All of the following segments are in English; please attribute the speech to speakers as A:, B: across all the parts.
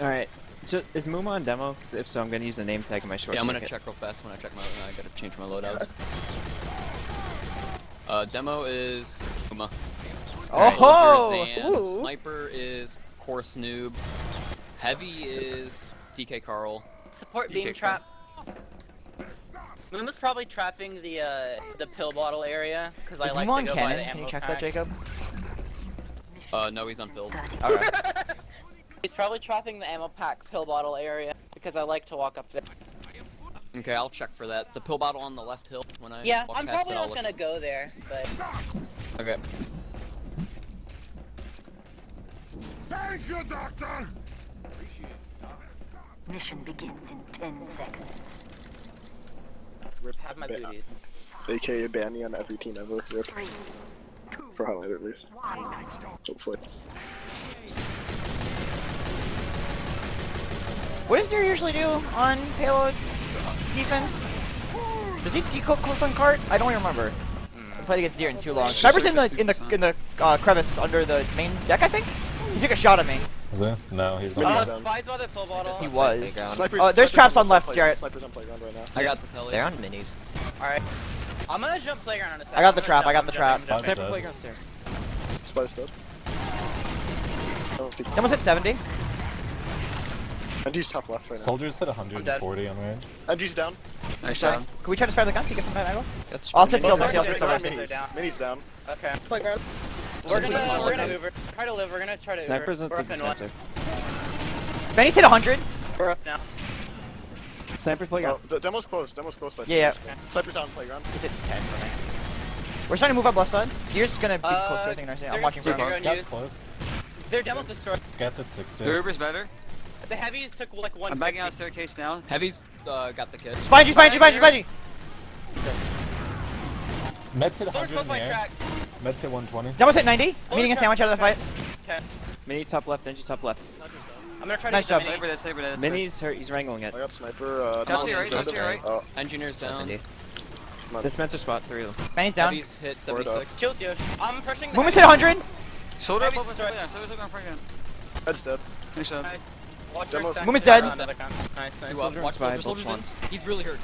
A: Alright. Ju- Is Muma on demo? Because if so, I'm gonna use the name tag in my short
B: Yeah, I'm gonna
A: ticket.
B: check real fast when I check my. I gotta change my loadouts. Uh, demo is Uma.
C: Oh!
D: Ooh.
B: Sniper is Course Noob. Heavy is DK Carl.
C: Support
B: DJ
C: beam
B: Trap.
C: trap. Moon probably trapping the uh, the pill bottle area because I
E: Is
C: like
E: Moon
C: to
E: on
C: go by the
E: cannon?
C: ammo
E: Can you check
C: pack.
E: that, Jacob?
B: Uh, no, he's unfilled.
E: Okay.
C: He's probably trapping the ammo pack pill bottle area because I like to walk up there.
B: Okay, I'll check for that. The pill bottle on the left hill when I
C: Yeah,
B: walk
C: I'm
B: past
C: probably
B: it,
C: not gonna go there, but
B: Okay.
F: Thank you, Doctor!
G: Mission begins in 10 seconds.
C: Rip, have my booties.
H: AKA Banny on every team ever. Rip.
G: Three, two,
H: For highlight at least.
G: one.
H: Hopefully.
E: What does Deer usually do on payload defense? Does he decoat close on cart? I don't even remember. I played against Deer in too long. Sniper's in the in the in the uh, crevice under the main deck, I think. He took a shot at me.
I: Is it? No, he's
H: Mini
I: not.
C: Uh,
H: down.
C: by the pill bottle.
E: He was.
H: Snipers,
E: Oh, there's traps on left,
H: playground.
E: Jarrett.
H: Snipers on playground right now.
B: I got the telly.
A: They're on minis.
C: Alright. I'm gonna jump playground on a second.
E: I got the trap,
C: gonna
E: I got the trap.
C: jumping, I'm
I: Sniper
A: Sniper
I: dead.
A: playground stairs.
H: Spice dead. He-
E: Almost hit 70.
H: And he's top left right now.
I: Soldiers hit 140 on range.
H: And he's down.
B: Nice
E: Sorry.
B: job.
E: Can we try to spare the gun to get from that angle?
A: That's
E: I'll sit still, I'll sit still,
C: are
E: Messi.
C: down.
H: Minis.
C: down.
H: Minis down.
C: Okay.
D: Playground.
C: We're gonna,
B: on
C: we're gonna
B: left.
C: Uber. Try to live. We're gonna try to
A: Sniper's
C: Uber.
A: on
C: We're in one.
A: dispenser.
E: Benny's hit 100.
C: We're up now.
A: Sniper playground.
H: Oh, the demo's close. Demo's close by
E: Yeah,
H: Snipers. Snipers down playground.
E: He's hit 10 for me. We're starting to move up left side. Deer's gonna be
C: Uh,
E: close to everything in our. I'm watching for
C: Super
E: him.
C: Gun
I: Scat's close.
C: Their demo's destroyed.
I: Scat's at 60.
J: The Uber's better.
C: The heavies took like one.
J: I'm backing out the staircase now.
B: Heavy's uh, got the kid.
E: Behind you, behind you, behind you, behind you!
I: Mets hit 100 in the air.
C: track.
I: Mets hit 120.
E: Demo's hit 90. I'm eating a sandwich out of the fight.
C: Okay.
A: Mini top left, Benji top left.
C: I'm gonna try
E: Nice
C: to
E: job.
C: use the
J: Sniper
C: mini.
J: dead, sniper dead.
A: Mini's hurt, he's wrangling it.
H: I got sniper. Uh,
J: Shots to your
H: down.
J: right, shots to your right.
H: Oh,
B: Engineer's down.
A: Dispenser spot, three of them.
E: Benny's down.
B: Heavy's hit
H: Forward up.
B: 76.
C: Chill, dude. I'm pushing. the
E: Movement's hit 100.
J: Shoulder up
C: Heavy's
J: over
C: destroyed.
J: playground. Shoulders up on playground.
H: head's dead.
J: Nice job.
C: Nice. Watch
H: Demo's-
C: your stack.
E: Movement's dead.
C: Nice, nice.
B: Two.
A: Soldier
B: Watch
A: and
B: soldier. Soldier's
A: both
B: in. He's really hurt.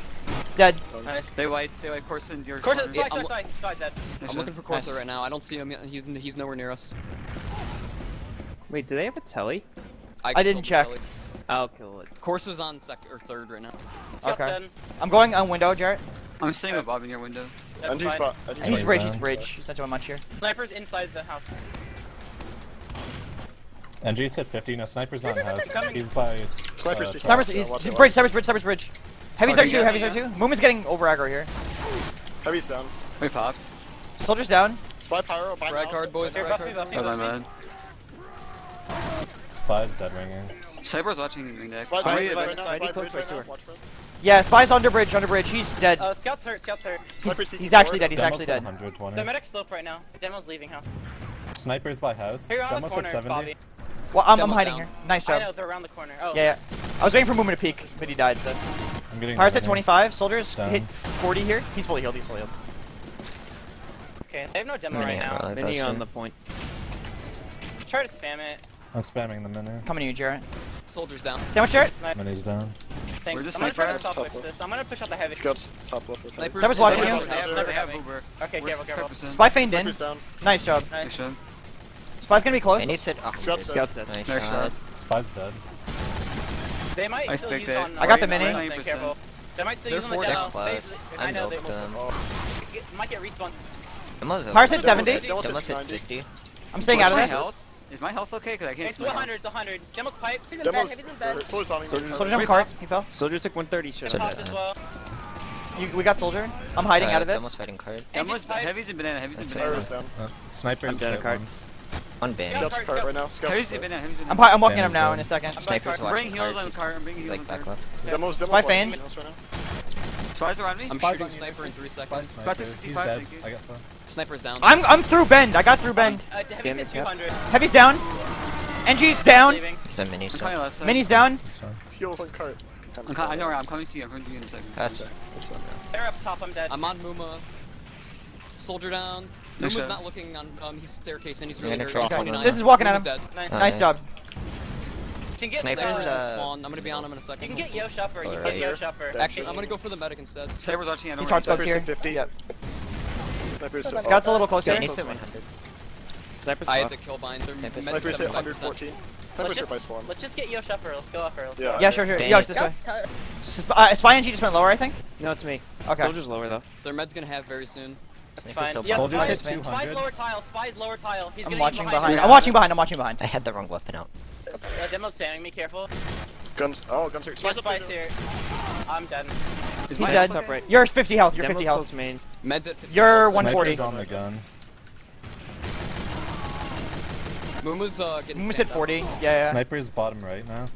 E: Dead.
C: Nice.
J: They white, they white course in your
C: Course,
J: corner.
C: slide,
B: I'm-
C: slide, slide, slide, dead.
B: I'm looking for Corsa
E: Nice.
B: right now. I don't see him. He's he's nowhere near us.
A: Wait, do they have a telly?
E: I
B: killed
E: didn't check.
B: telly.
A: Oh, I'll kill it.
B: Corsa's on second or third right now.
C: Scout's
E: Okay.
C: dead.
E: I'm going on window, Jarrett.
J: I'm staying with Bob in your window.
C: That's
H: And he's
C: fine.
H: spot. And
E: He's
I: He's
E: bridge,
I: down.
E: he's bridge. He's not doing much here.
C: Sniper's inside the house.
I: NG's hit 50. No, Sniper's not in house. He's by. Uh,
H: Sniper's
I: trap.
E: Sniper's,
H: Yeah,
E: he's, he's bridge, Sniper's bridge, Sniper's bridge. Heavy's there
J: you
E: too, heavy's there too. Movement's getting over aggro here.
H: Heavy's down.
J: We popped.
E: Soldier's down.
H: Spy pyro. Bind
B: Frag card, boys.
C: Here,
B: Frag
C: Buffy,
B: card.
J: Oh, my
C: Buffy.
J: bad.
I: Spy's dead ringing.
J: Sniper's watching index.
H: Spy's
A: Spy-
H: bridge
A: Spy-
H: right now.
A: Spy-
H: Spy bridge right now. Watch for him.
E: Yeah, Spy's under bridge, under bridge. He's dead.
C: Uh, Scout's hurt, Scout's hurt.
E: He's,
H: Sniper's peeking
E: he's actually dead, he's
I: Demo's
E: actually dead.
I: 120.
C: The medic slope right now. Demo's leaving house.
I: Sniper's by house.
C: Here, on the
I: Demo's
C: corner,
I: hit 70.
C: Bobby.
E: Well, I'm, I'm hiding
B: down.
E: here. Nice
C: I
E: job.
C: know, they're around the corner. Oh.
E: Yeah, yeah. I was waiting for Movement to peek, but he died, so.
I: I'm getting
E: Pirates at 25. Soldiers
I: Down.
E: hit 40 here. He's fully healed, he's fully healed.
C: Okay, they have no demo right now.
A: Mini on the point.
C: Try to spam it.
I: I'm spamming the mini.
E: Coming to you, Jarrett.
B: Soldier's down.
E: Sandwich, Jarrett?
C: Nice.
I: Mini's down.
C: Thanks.
J: Where's the
C: I'm gonna try to
J: sniper
C: stop
H: at?
C: this. I'm gonna push out the heavy.
H: Scouts top left. with
B: Sniper's
E: Sniper's watching you.
J: they have, they have. Uber.
C: Okay, careful, careful.
E: Spy feigned in.
H: Down.
E: Nice job.
C: Nice.
J: Nice.
E: Spy's gonna be close.
A: Benny's hit
H: Scouts
A: 100.
H: dead.
A: Scouts dead.
J: Nice shot.
I: Spy's dead.
C: They might
J: I
C: still
J: think
C: use
J: they-
C: on.
E: I got the mini.
C: Careful. They might still
B: They're
C: use on the
B: four
C: demo.
B: down
C: They-
A: close.
C: I
A: I
C: know they
A: milked
C: will.
A: them.
C: Might get respawn.
E: Pirates hit 70.
H: Demo's
A: Demo's
H: hit
A: hit
H: 90.
A: 50.
E: I'm staying
J: What's
E: out of this.
J: health? Is my health okay? Cause I can't
C: It's
J: see my health.
C: 100. It's 100. Demo's pipe.
D: He's in
H: Demo's.
D: he's in bed.
H: or Soldier's bombing.
A: Soldier-
E: Soldier's on cart. He fell.
A: Soldier took 130 shit.
C: Popped as well.
E: You, we got Soldier. I'm hiding out of this.
A: fighting card.
J: Almost
C: NG's pipe.
J: heavies and banana. Heavies and banana.
H: down.
I: Uh, Sniper's
A: I'm down
I: hit
A: a card.
I: once.
A: One ban.
H: Scouts
C: card,
H: cart right now. Scouts
J: Heavies
H: cart.
J: and banana. Heavies and
E: I'm, I'm walking him
I: Banner's
E: now
I: dead.
E: in a second.
C: I'm
A: Sniper's
C: card.
J: Bring heals on the car. I'm bringing heals
A: Like back
J: car.
A: left.
H: Demo's Demo's
E: Spy fan.
H: house.
J: Spies around me.
B: I'm shooting sniper in three
I: Spy
B: seconds.
I: sniper.
J: About to
I: He's dead. I got spy.
B: Sniper's down.
E: I'm I'm through bend. I got through bend.
C: Uh, Heavy's
A: Damn
C: hit
A: it, yeah.
C: 200.
E: Heavy's down. NG's down.
A: He's a mini
J: I'm coming left side.
E: Mini's down.
H: Heals on cart.
J: I'm, I know where I'm coming to you. I'm coming to you in a second.
A: That's
C: They're up top. I'm dead.
B: I'm on Muma. Soldier down. Luma's
J: sure.
B: not looking on um, his staircase and he's really
A: yeah,
B: hurt. He's
E: this is walking at him.
C: Nice.
E: Nice. job.
C: Can get
D: Sniper's
C: uh,
B: spawn. I'm gonna be on him in a second.
C: You can get Yo Shopper. You can get Yo Shopper.
B: Actually, I'm gonna go for the medic instead.
J: Sniper's on
E: He's hard scoped here.
H: 50.
E: Yep.
H: Sniper's just
E: Scout's a little closer.
D: Yeah, so
A: Sniper's
B: I
A: had
B: the kill bind.
H: Sniper's
B: at
H: 114.
C: Let's just, let's just get Yo Shopper, let's go up her.
H: Yeah,
E: yeah, sure, sure. Yo, this way. Sp uh, Spy NG just went lower, I think?
A: No, it's me.
E: Okay.
A: Soldier's lower, though.
B: Their med's gonna have very soon.
C: It's fine. Yep,
I: Soldiers
C: Spy's lower tile, spy's lower tile. He's
E: I'm watching behind.
C: behind.
E: I'm watching behind, I'm watching behind.
D: I had the wrong weapon out.
C: Uh, demo's spamming me, careful.
H: Guns, oh, guns are
C: There's
H: spies
C: here. I'm dead.
E: Is
J: He's
E: dead.
J: Up right.
E: You're 50 health, you're
A: Demo's
E: 50 health.
A: Main.
B: Meds at 50
E: you're 140.
I: Sniper's on the gun.
B: Mumu's, uh, getting Mumu's
E: hit 40, yeah, yeah.
I: Sniper's bottom right now.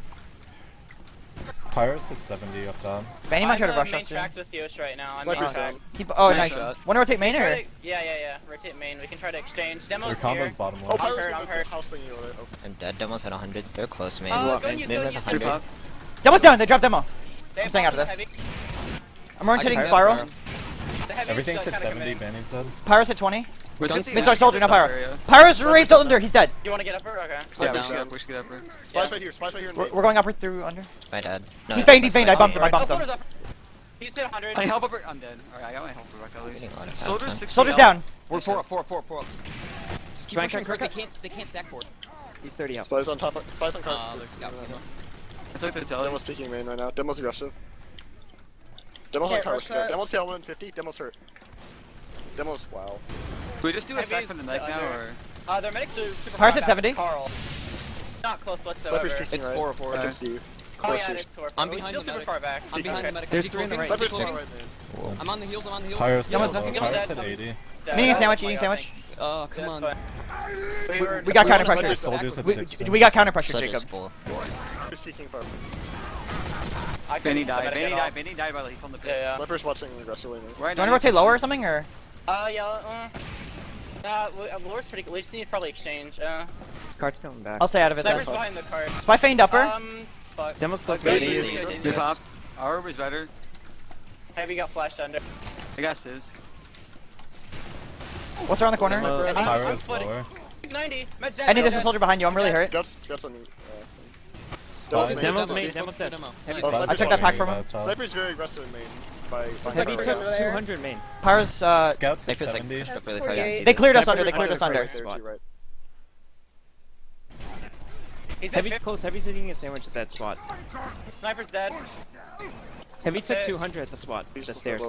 I: Pirates at 70 up top.
E: Benny might try to rush us soon.
C: with Yosh right now. I'm main
H: tracked.
E: Keep, oh,
B: nice.
E: nice. Wanna rotate main or?
C: To, yeah, yeah, yeah. Rotate main. We can try to exchange. Demo's
I: Your combo's
C: here.
I: bottom
H: one.
I: Oh,
C: I'm hurt, I'm hurt.
H: House thingy over. Oh.
D: I'm dead. Demo's at 100. They're close, man.
C: Uh,
A: main
J: main 100.
E: Demo's down. They dropped Demo.
C: They
E: I'm staying out of this.
C: Heavy.
E: I'm rotating Spiral.
I: Everything's
C: at
I: 70. Benny's dead.
E: Pirates at 20.
J: Was
B: Guns,
E: soldier, now Pyro. Pyro's so raped under, he's dead.
C: You wanna get upper? Okay.
J: Yeah, we should get upper, we should get upper.
H: Splash right here, splash right here.
E: We're, we're going upper through under.
D: My dad. No,
E: he feigned, he feigned, I bumped him, I bumped him.
C: He's at 100.
J: I help upper, I'm dead. Alright, I got my help for back at least. Soldier's 60.
E: Soldier's down.
B: We're 4 up, 4 up, 4 up, 4 up. Just keep pushing quick, they can't, they can't sack board.
A: He's 30 up.
H: Spies on top, spies on top.
B: Uh, scout
J: I took the tele.
H: Demo's peeking main right now, Demo's aggressive. Demo's on
K: car.
H: Demo's tail 150, Demo's hurt. Demo's, wow.
J: Can we just do a
C: Heavy's sack
J: from the medic now, or?
C: Uh, their medic's are super Parse
E: at 70.
C: Carl. Not close whatsoever.
B: It's 4 4.
H: I can see.
C: Oh, yeah, it's 4
B: I'm behind the medic.
C: Far.
B: I'm behind the medic.
A: There's 3 in the right.
B: I'm on the heels, I'm on the heels.
I: Pyro's still low. Pyro's at 80.
C: Eating
E: sandwich, eating sandwich.
C: Oh,
B: come on.
C: We,
E: got counter pressure.
I: Soldiers
E: at
I: 16.
E: We got counter pressure, Jacob.
J: Benny died. Benny died. Benny died while he filmed the pit.
C: Yeah,
H: yeah. Slipper's watching the wrestling.
J: Right
E: Do you want to rotate lower or something, or?
C: Uh, yeah. Uh, uh, Lore's pretty good. We've seen probably exchange. Uh,
A: Cart's coming back.
E: I'll stay out of it
C: Sniper's behind the cart.
E: Spy feigned upper.
C: Um, fuck.
A: Demo's close
C: by.
J: They're top. Our orb is better.
C: Heavy got flashed under.
J: I guess it is.
E: What's around the corner?
H: Uh,
C: I'm, I'm 90.
E: I need
C: this
E: soldier behind you. I'm really hurt.
H: Demo's
A: Demo's dead.
E: I took that pack from him.
H: Sniper's very aggressive in main by. It's
A: like
H: he
A: took 200 main.
E: Pyro's uh.
I: Scouts
D: at Like, really
E: they cleared us under. They cleared us under.
C: He's
A: Heavy's close. Heavy's eating a sandwich at that spot.
C: Sniper's dead.
A: Heavy took 200 at the spot. The stairs.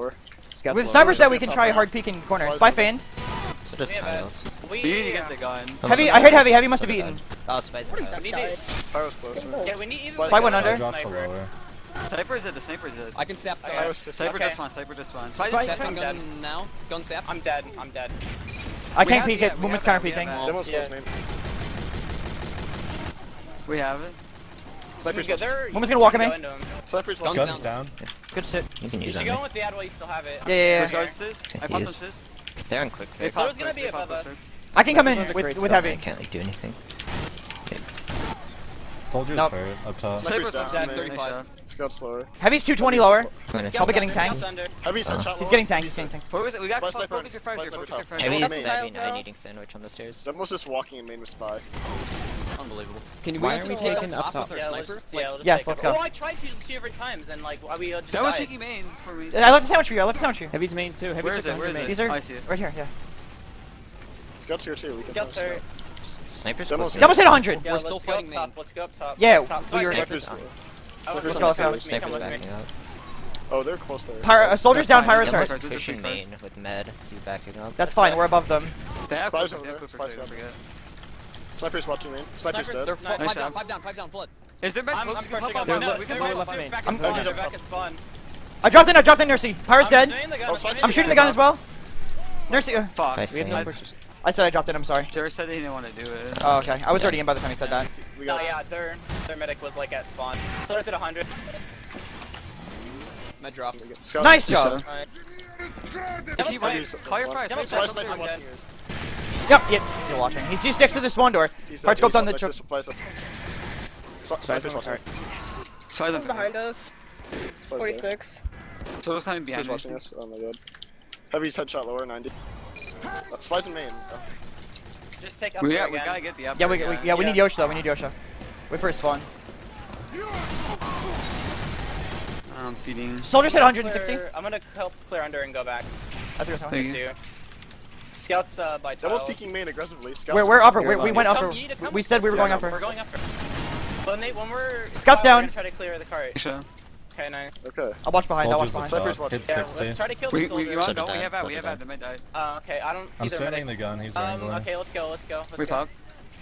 A: Scout's
E: With snipers dead, we can try hard peeking corners. Bye, Feigned.
D: So just time
C: We
J: need to get the gun.
E: Heavy, I heard heavy. Heavy must have eaten.
D: Oh,
H: Spide's close.
C: Yeah, we need.
H: Spy
E: went under.
J: Sniper's it. the sniper's it.
B: I can sap.
C: Okay.
J: Sniper
C: okay.
J: just one, sniper just
B: one.
C: Spike
B: gun
C: dead.
B: now. Gun sap.
C: I'm dead. I'm dead.
E: I
J: we
E: can't peek it.
J: Woman's
E: counter peeking.
J: We have it.
H: Sniper's
C: good.
E: Woman's gonna walk
C: at me.
H: Sniper's
B: guns,
I: guns down. down.
E: Good shit.
D: You can use that.
C: You
D: should
C: go with the ad while you still have it.
E: Yeah, yeah, yeah.
J: Guard sis. I popped on sis.
D: They're in quick.
J: There's
C: gonna be above us.
E: I can come in with, with
A: heavy.
D: I can't like do anything.
I: Soldier's
E: nope.
I: hurt up top.
J: Saber's
H: down,
J: down
B: 35.
H: Scout's lower.
E: Heavy's 220 lower. Probably getting tanked.
H: Heavy's
D: uh.
E: He's getting tanked, he's getting tanked.
J: Focus, we got focus your
H: frags
J: focus your
D: frags
K: here. Heavy's
D: 79 eating sandwich on the stairs.
H: Demo's just walking in main with spy.
B: Unbelievable. Can you
A: Why are we taking
B: up top?
E: Yes, let's go.
C: Oh, I tried to two different times and like we just
J: That was taking main for me.
E: I left a sandwich for you, I left a sandwich for you.
A: Heavy's main too. Heavy
J: Where is it? Where is it?
E: These are right here, yeah.
H: Scout's here too, we can
C: Scout's
D: Snipers?
H: Demo's,
E: Demo's hit 100!
C: Yeah,
B: we're still fighting
C: top. Let's go up top.
E: Yeah,
C: top.
E: we were...
H: Snipers. Snipers,
C: go,
E: let's.
D: Snipers back, yeah.
H: Oh, they're close there.
E: Pyro, uh, soldiers down, Pyro's hurt.
J: Demo's
D: pushing main with med. He's backing up.
E: That's fine, we're above them.
J: They have
H: Clippers,
J: they have
H: Clippers,
J: don't.
H: Sniper's watching main. Sniper's dead.
C: Nice
J: job.
B: five down, five down, five blood.
J: Is there med?
C: I'm
J: pushing
C: up
J: on
C: med.
J: We can
A: left main.
E: I'm
C: back at spawn.
E: I dropped in, I dropped in, Nursey. Pyro's
C: oh,
E: dead.
C: I'm shooting the gun
E: as well. Nursey, uh,
J: fuck.
D: I
E: said I dropped it, I'm sorry.
J: Jerry said he didn't want to do it.
E: Oh, okay. I was already in by the time he said that.
H: We got oh,
C: yeah, their, their medic was like at spawn. So at 100.
B: Med drops.
H: Scott,
E: nice job!
C: Right.
J: Keep on. Call your fire.
E: Yep, yep, still watching. He's just next to the spawn door. Hard scope's on the
H: truck.
E: Spies
K: behind us. 46.
J: So coming behind
H: us. Oh my god. Heavy's headshot lower, 90. Uh, spies in main. Oh.
C: Just take up
J: We,
C: there
J: got, we
C: again.
J: gotta get the upper
E: Yeah, we, we
J: guy.
E: yeah we
C: Yeah.
E: need Yosha though. We need Yosha. Wait for his spawn.
J: I'm feeding.
E: Soldiers hit 160.
C: Clear- I'm gonna help clear under and go back.
E: I think
J: Thank
E: so.
J: you.
C: Two. Scouts uh, by
H: Demo's
C: tiles.
H: peeking main aggressively. Scouts
E: We're,
H: are
E: we're
H: peeking
E: upper.
H: main.
E: We, we went
C: Come,
E: upper.
C: you need to come
E: We said we
C: us.
E: were going
H: Yeah,
E: upper.
C: We're going upper. When, they, when we're
E: Scouts down.
C: We're gonna try to clear the cart.
J: Sure.
C: Okay, nice.
H: Okay.
E: I'll watch behind. I'll watch
I: Soldiers
E: behind.
I: up
H: Snipers
I: top. Hit
C: Yeah,
I: 60.
C: let's try to kill
J: We,
C: the
J: we,
C: soldier.
J: you want
D: Should've
J: to? We have that. We
D: should've
J: have that.
D: died.
J: The mid died.
C: Uh, okay, I don't see
I: I'm
C: their
I: spamming
C: medic.
I: the gun. He's
C: Um,
I: wrangling.
C: okay, let's go, let's go. Let's
J: We
C: go.
J: pop.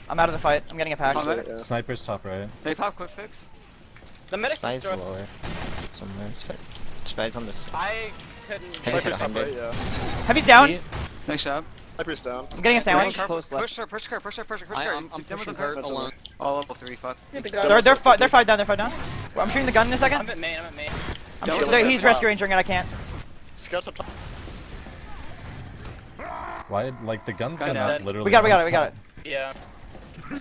E: I'm out of the fight. I'm getting a pack.
J: Pop.
H: Yeah.
I: Sniper's top right.
J: They pop quick fix.
C: The medic's
D: Spies
C: destroyed.
D: lower. Somewhere. Spy- Spies on this.
C: I couldn't.
D: Heavy's
H: Sniper's top right, yeah.
E: Heavy's down.
J: Nice job.
H: Sniper's down.
E: I'm getting a sandwich.
J: Push,
A: Close left.
J: push her, push her, push her, push her, push
B: I,
J: her.
B: I'm, I'm pushing her alone.
J: All level three. Fuck.
E: They're they're fi they're five down. They're five down. Well, I'm shooting the gun in a
C: I'm
E: second.
C: at main, I'm at main.
E: I'm
J: Don't
E: shooting,
J: let
E: there-
J: them
E: he's
H: drop.
E: rescue rangering it. I can't.
H: Scouts up top.
I: Why? Like the gun's
J: Gun
I: been
J: down.
I: up literally.
E: We got it. We got it. We got it.
C: Yeah.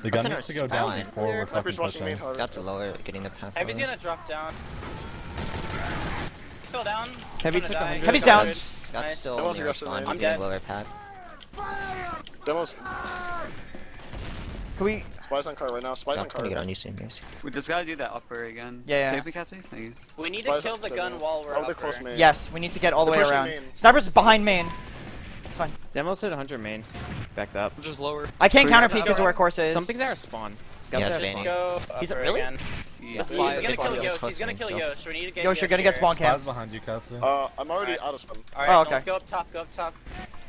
I: The gun
D: in
I: needs to go down
D: spawn?
I: before we're fucking
H: Sniper's watching main
I: pushing.
H: hard.
D: Got to lower, getting the path.
C: Heavy's
D: lower.
C: gonna drop down. He fell down.
A: Heavy
C: Gonna
A: took
C: die.
A: 100.
E: Heavy's down.
C: Good.
D: Scott's
C: Nice.
D: still
H: Demo's
D: near
H: aggressive,
D: spawn.
C: I'm dead.
D: lower path.
H: Demos.
E: Can we?
H: Spies on car right now. Spies on
D: Not
H: car.
D: gonna get on you soon, guys.
J: We just gotta do that upper again.
E: Yeah, yeah.
J: Save me, Catsy. Thank you.
C: We need to kill the gun
H: man.
C: while we're
H: Oh,
C: upper.
H: close main.
E: Yes. We need to get all the way
H: They're pushing
E: around.
H: main.
E: Sniper's behind main. It's fine.
A: Demos hit 100 main. Backed up.
B: Which is lower.
E: I can't counter peek
C: Let's
E: because of where course is.
A: Something's our spawn. Scouts
D: Yeah,
A: our spawn.
C: Go
E: He's
C: upper
E: really?
C: again.
J: Yeah.
C: He's
H: He's
C: gonna kill
H: is
C: Yosh. He's gonna kill
D: me,
C: Yosh. We need to get
E: Yosh, you're gonna get spawn
I: Spies
E: camps.
I: behind you, Katsu.
H: Uh, I'm already
C: Alright.
H: out of spawn.
C: Alright,
E: Oh,
C: no,
E: okay.
C: let's go up top. Go up top.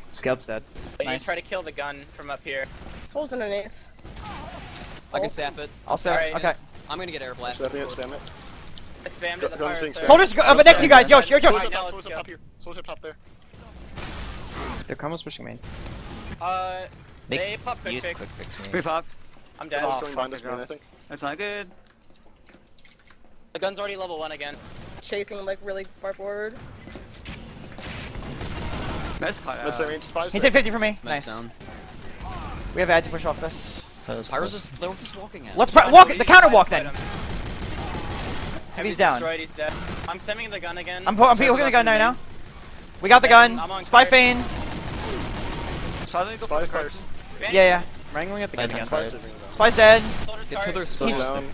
A: Scout's dead.
C: We need
E: Nice.
C: to try to kill the gun from up here.
K: Tools underneath.
B: I can sap it.
E: I'll spare.
C: Alright.
E: Okay.
B: I'm gonna get air blast.
H: Spamming it, spam it.
C: I spammed
H: Gu-
C: in the
H: guns
C: fire
H: being spammed.
E: Soldiers, go, uh, next to you guys. Yosh, you're
H: Soldiers
E: Yosh.
H: up top, soldiers up top here. Soldiers up top there.
A: They're almost pushing main.
C: Uh,
D: They
C: they pop quick
D: Use
C: fix.
D: quick fix me.
J: We pop.
C: I'm dead.
J: Oh,
H: going
J: fuck,
H: behind us I think.
J: That's not good.
C: The gun's already level one again.
K: Chasing like really far forward.
J: That's caught
H: Mid
J: out.
H: range. Spies.
E: He's
H: there.
E: hit 50 for me.
B: Med's
E: Nice.
B: down.
E: We have ad to push off this.
D: Close,
B: Pyro's
D: close.
B: just, they were just walking at.
E: Let's
B: us.
E: pr- walk the counter walk then.
C: Heavy's
E: Heavy's down.
C: He's dead. I'm sending the gun again.
E: I'm, pu- I'm hooking the gun right now. We got the gun.
C: I'm
E: Spy feign.
J: So I think go for
H: Spies
J: the cards.
E: Yeah, yeah.
A: Wrangling at the gun again.
H: Spies diving them.
E: Spy's dead.
B: Get to their
H: Soldiers
B: spawn.
H: down.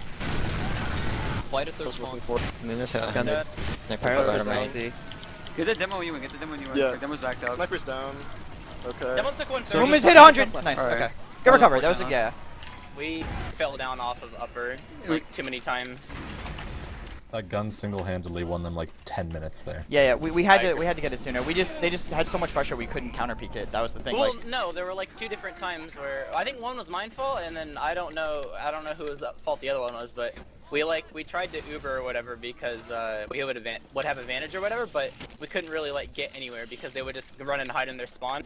B: At their
H: Close
B: spawn.
H: looking forward.
D: Moon's hit
A: Gun's
D: 100.
A: dead. Pyro's
D: bottom
A: at
D: right.
J: Get the demo you win. Get the demo you win.
H: Yeah.
J: Demo's backed up.
H: Sniper's down. Okay.
C: Devil took one
A: So
E: is hit 100. Nice. Okay. Good recovery. That was a yeah.
C: We fell down off of upper like too many times.
I: That gun single-handedly won them like 10 minutes there.
E: Yeah, yeah. We, we had to we had to get it sooner. We just they just had so much pressure we couldn't counter peek it. That was the thing.
C: Well,
E: Like
C: no, there were like two different times where I think one was my fault, and then I don't know, I don't know who was at fault the other one was, but we like we tried to Uber or whatever because uh, we would advan- would have advantage or whatever, but we couldn't really like get anywhere because they would just run and hide in their spawn,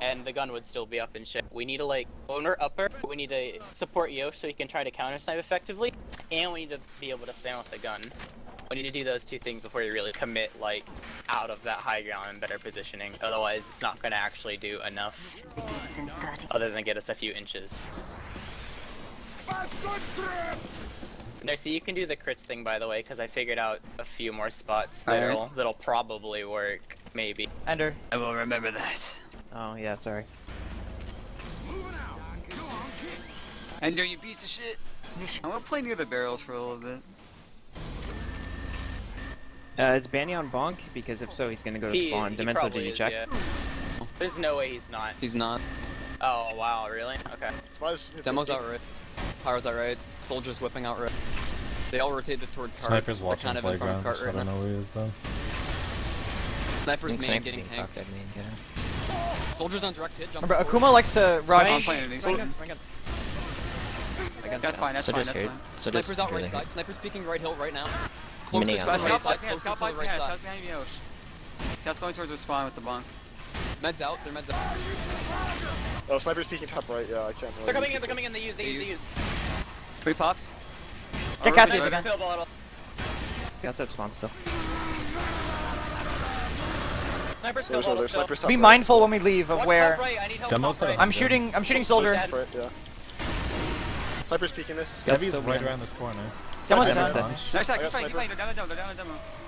C: and the gun would still be up and shit. We need to like when we're upper, we need to support Yosh so he can try to counter snipe effectively, and we need to be able to stand with the gun. We need to do those two things before you really commit like out of that high ground and better positioning. Otherwise, it's not going to actually do enough
G: Begins in 30.
C: other than get us a few inches. There, see, you can do the crits thing by the way, because I figured out a few more spots that'll that'll probably work, maybe.
E: Ender.
J: I will remember that.
A: Oh, yeah, sorry.
J: Ender, you piece of shit. I want to play near the barrels for a little bit.
A: Uh, is Banny on Bonk? Because if so, he's gonna go to
C: He,
A: spawn.
C: he
A: Demento, did you
C: is,
A: check?
C: yeah. There's no way he's not.
B: He's not.
C: Oh wow, really? Okay.
B: Demo's out right. Pyro's out right. Soldiers whipping out right. They all rotated toward cart.
I: Sniper's watching
B: kind of in front of
I: playground.
B: cart
I: so I don't know where he is though.
B: Sniper's main
D: sniper
B: getting tanked.
D: cocked at me, yeah.
B: Soldiers on direct hit. Jump
E: Remember,
B: forward.
E: Akuma likes to
J: I'm
E: rush.
J: playing it.
A: Swing gun, swing gun.
J: That's fine. That's
D: So
J: fine. That's
D: scared.
J: fine.
D: So
B: Sniper's out right side. Sniper's peeking right hill right now. Close
D: Mini
B: to
D: on
B: the right
J: scout,
B: side.
J: behind,
B: Close
J: scout,
B: to the right
J: behind, behind me, Yosh. Scout's going towards the spawn with the bonk.
B: Meds out. They're meds out.
H: Oh, sniper's peeking top right. Yeah, I can't. Really
C: They're coming in. They're coming in. They use. They
B: They
C: use. They use.
J: Three popped.
E: Get Katsu
J: we're
E: again.
C: Pill bottle.
A: Scout's at spawn still.
C: Sniper's
H: So
C: pill
H: there's
C: still.
E: Be mindful when we leave of
C: Watch
E: where.
C: top right. I need help
I: Demo's
C: right.
E: I'm shooting. I'm shooting soldier.
H: Right, yeah. Sniper's peeking this.
I: Heavy's right around this corner.
E: Someone's
H: down.
J: Next time,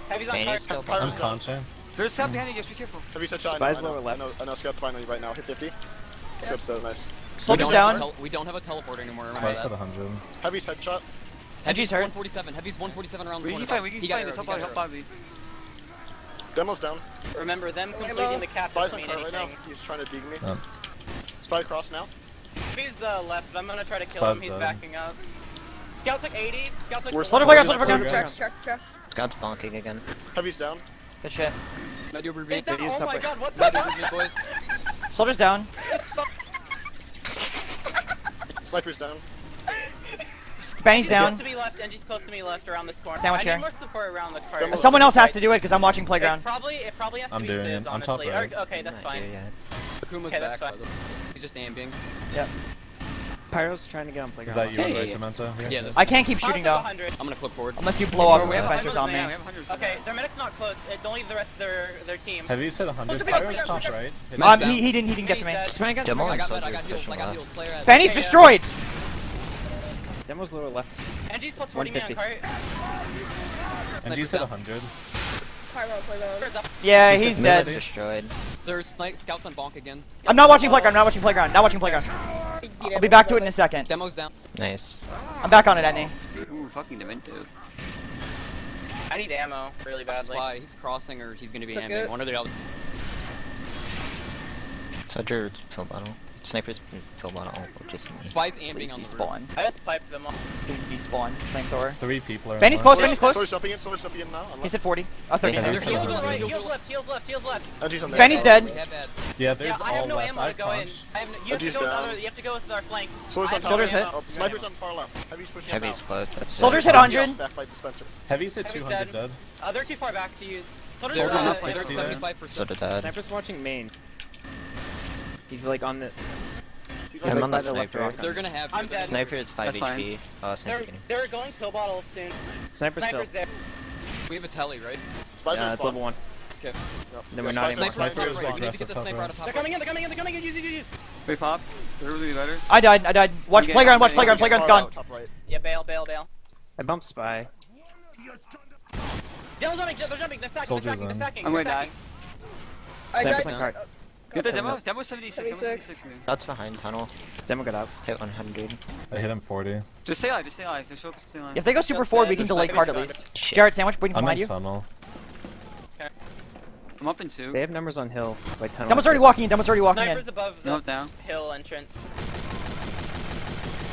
C: Heavy's on
H: fire.
I: I'm.
J: There's Scott behind you, just be careful.
H: Heavy touch on.
A: Spies lower left.
H: I know, I know Scott's behind you right now. Hit 50. Scott's down, nice.
B: Slopes
E: down.
B: We don't have a teleporter anymore.
I: Spies
B: at
I: 100.
H: Heavy's headshot.
B: Heavy's
E: hurt.
B: 147. Heavy's 147 around the corner.
J: We can find, we can find this. Help Bobby, help Bobby.
H: Demo's down.
C: Remember, them completing the cap doesn't mean.
H: Right now. He's trying to dig me. Spy cross now.
C: He's uh, left, I'm gonna try to kill
I: Spaz
C: him. He's
I: done.
C: backing up. Scout's like 80. Scout's like.
H: We're
I: still
E: going.
K: Tracks, tracks, tracks.
D: Scout's bonking again.
H: Heavy's down.
E: Good shit.
C: Oh my god! What the?
E: Soldiers down.
H: Sniper's down.
E: Bang's
C: NG's
E: down.
C: Close to me left. NG's close to me left around this corner.
E: Sandwich
C: I
E: here.
C: need more support around the
H: corner.
E: Someone else has to do it because I'm watching playground.
C: It probably, it probably has
I: I'm to
C: be
I: doing
C: Sizz,
I: it. I'm
C: honestly.
I: top right.
C: Or, okay, that's fine.
B: Akuma's
C: okay,
B: back.
C: Fine.
B: He's just ambing. Yep.
A: Pyro's trying to get on playground.
I: Is that you,
B: hey.
I: right, Demento?
B: Yeah. yeah
E: I can't keep shooting though.
B: I'm gonna clip forward.
E: Unless you blow up
J: the
E: dispensers on me.
C: Okay, their medic's not close. It's only the rest of their their team.
K: Have you said 100?
I: Pyro's top right.
E: Um, he, he didn't he didn't get to me.
D: Demo and soldier.
C: Fanny's
E: destroyed.
A: Demo's lower left.
C: NG's plus 40 me on cart.
I: NG's at 100.
E: Yeah,
I: he's,
E: he's dead.
D: Destroyed.
B: There's like scouts on bonk again.
E: I'm not watching playground. I'm not watching playground. Not watching playground. I'll be back to it in a second.
B: Demo's down.
D: Nice.
E: I'm back on it, Etney.
J: Ooh, fucking Demento.
C: I need ammo really badly.
B: Why he's crossing or he's gonna be
K: ambushed.
B: One or the other.
D: Such a pill bottle. Snipers kill on
B: all,
E: which
B: is Spies and Please
E: despawn.
C: I just piped them off.
E: Please despawn, flamethrower.
I: Three people are
E: Benny's close, Benny's close.
H: Sorry, jumping in, sorry, jumping in now.
E: He's at 40. Oh, 30.
D: Yeah,
C: heels,
D: heels,
C: right, heels left, Heals left, Heals left.
H: Benny's there.
E: Benny's dead.
I: Yeah, there's
C: yeah, I have
I: all
C: no
I: left.
C: ammo
I: I've
C: go in. I have no, you, to go
H: down.
C: you have to go with our flank.
H: Soldiers on.
E: Soldiers hit.
H: Snipers on far left. Heavy's
D: close.
E: Soldiers hit 100.
I: Heavy's hit 200
C: dead. Uh, they're too far back to use. Soldiers
I: at 60 there.
A: Snipers watching main. He's like on the. He's
D: yeah,
A: like
D: I'm
A: on
D: the sniper.
B: They're gonna have.
C: I'm dead.
D: Sniper is 5
J: That's
D: HP. Oh,
C: they're, they're, going kill bottle soon.
A: Sniper's,
C: Sniper's still. there.
B: We have a telly, right?
H: Spicer's
A: yeah, it's level one.
B: Okay.
A: Yep. No,
H: we're
A: not
B: sniper,
I: sniper,
B: sniper, sniper. We need the.
C: They're coming in. They're coming in. They're coming in. Use, use, use.
J: They pop. They're really better.
E: I died. I died. Watch
J: okay,
E: playground. Watch playground. Playground's gone.
H: Top right.
C: Yeah, bail, bail, bail.
A: I bumped spy.
C: Yellow's jumping. They're jumping. They're stacking. They're stacking. They're stacking.
J: I'm gonna die.
K: I died.
J: Get the demo. Demo 76,
K: 76.
D: That's behind tunnel.
A: Demo got up.
D: Hit 100.
I: I hit him 40.
J: Just stay alive, just stay alive. Just stay alive.
E: If they go super forward, we can delay card at least.
D: Shit.
E: Jared, sandwich, Boyden,
I: come
E: I'm
I: in tunnel.
J: I'm up in two.
A: They have numbers on hill. Like tunnel.
E: Demo's already walking in, Demo's already walking Sniper's in.
C: Sniper's above the
J: no, down.
C: hill entrance.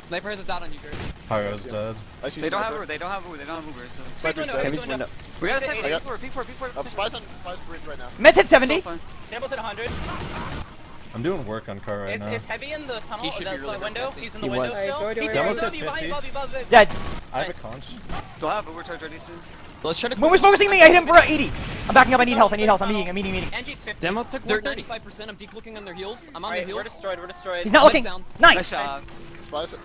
B: Sniper has a dot on you, Jared.
I: Pyro's yeah.
H: dead. Actually,
J: they don't have they don't have they don't have Uber, so...
C: Spider's
H: dead.
J: We got a snipe
C: P4,
J: P4, P4, P4.
H: Um, spies on, spies bridge right now.
E: Mets hit 70.
J: So
C: Campbell's at 100.
I: I'm doing work on car right
C: is,
I: now.
C: Is Heavy in the tunnel,
B: he
C: the
B: really
C: window? He's in the
A: he
C: window
A: was.
C: still? He's Devil's at 50.
E: Dead.
I: I have a conch.
J: Do I have Uber charge ready soon?
B: Let's try to.
E: When we're focusing me, I hit him for 80. I'm backing up. I need health. I need health. I'm eating. I'm eating. I'm eating.
A: Demo took.
B: They're percent. I'm deep looking on their heels. I'm on
C: right,
B: their heels.
C: We're destroyed. We're destroyed.
E: He's not looking.
J: Nice.
E: nice.
H: nice.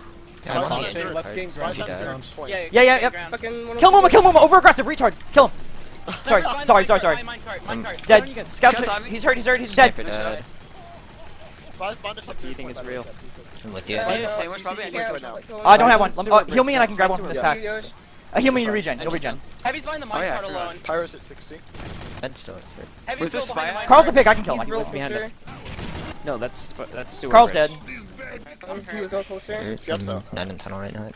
D: Yeah,
I: let's.
C: Yeah,
E: yeah, yeah. Yep. Kill Momo, kill Momo, over aggressive, retard. Kill him. sorry, sorry, sorry, sorry,
C: mm.
E: dead.
A: Scout's
J: hurt.
E: He's hurt, he's hurt, he's dead.
D: dead.
A: Do you think it's real?
D: I'm with you.
J: I
E: don't have one. Uh, heal me and I can grab one from this pack. Uh, heal me and regen. You'll regen.
C: Heavy's behind the
J: oh, minecart
C: alone.
H: Pyro's at 60.
D: Bed's still at
J: 30.
C: Where's the
J: spy?
E: Carl's a pick. I can kill him.
K: He's
A: behind
K: us.
A: No, that's that's sewer.
E: Carl's dead.
K: He was all closer.
D: There's
H: yep,
D: so. in tunnel right now.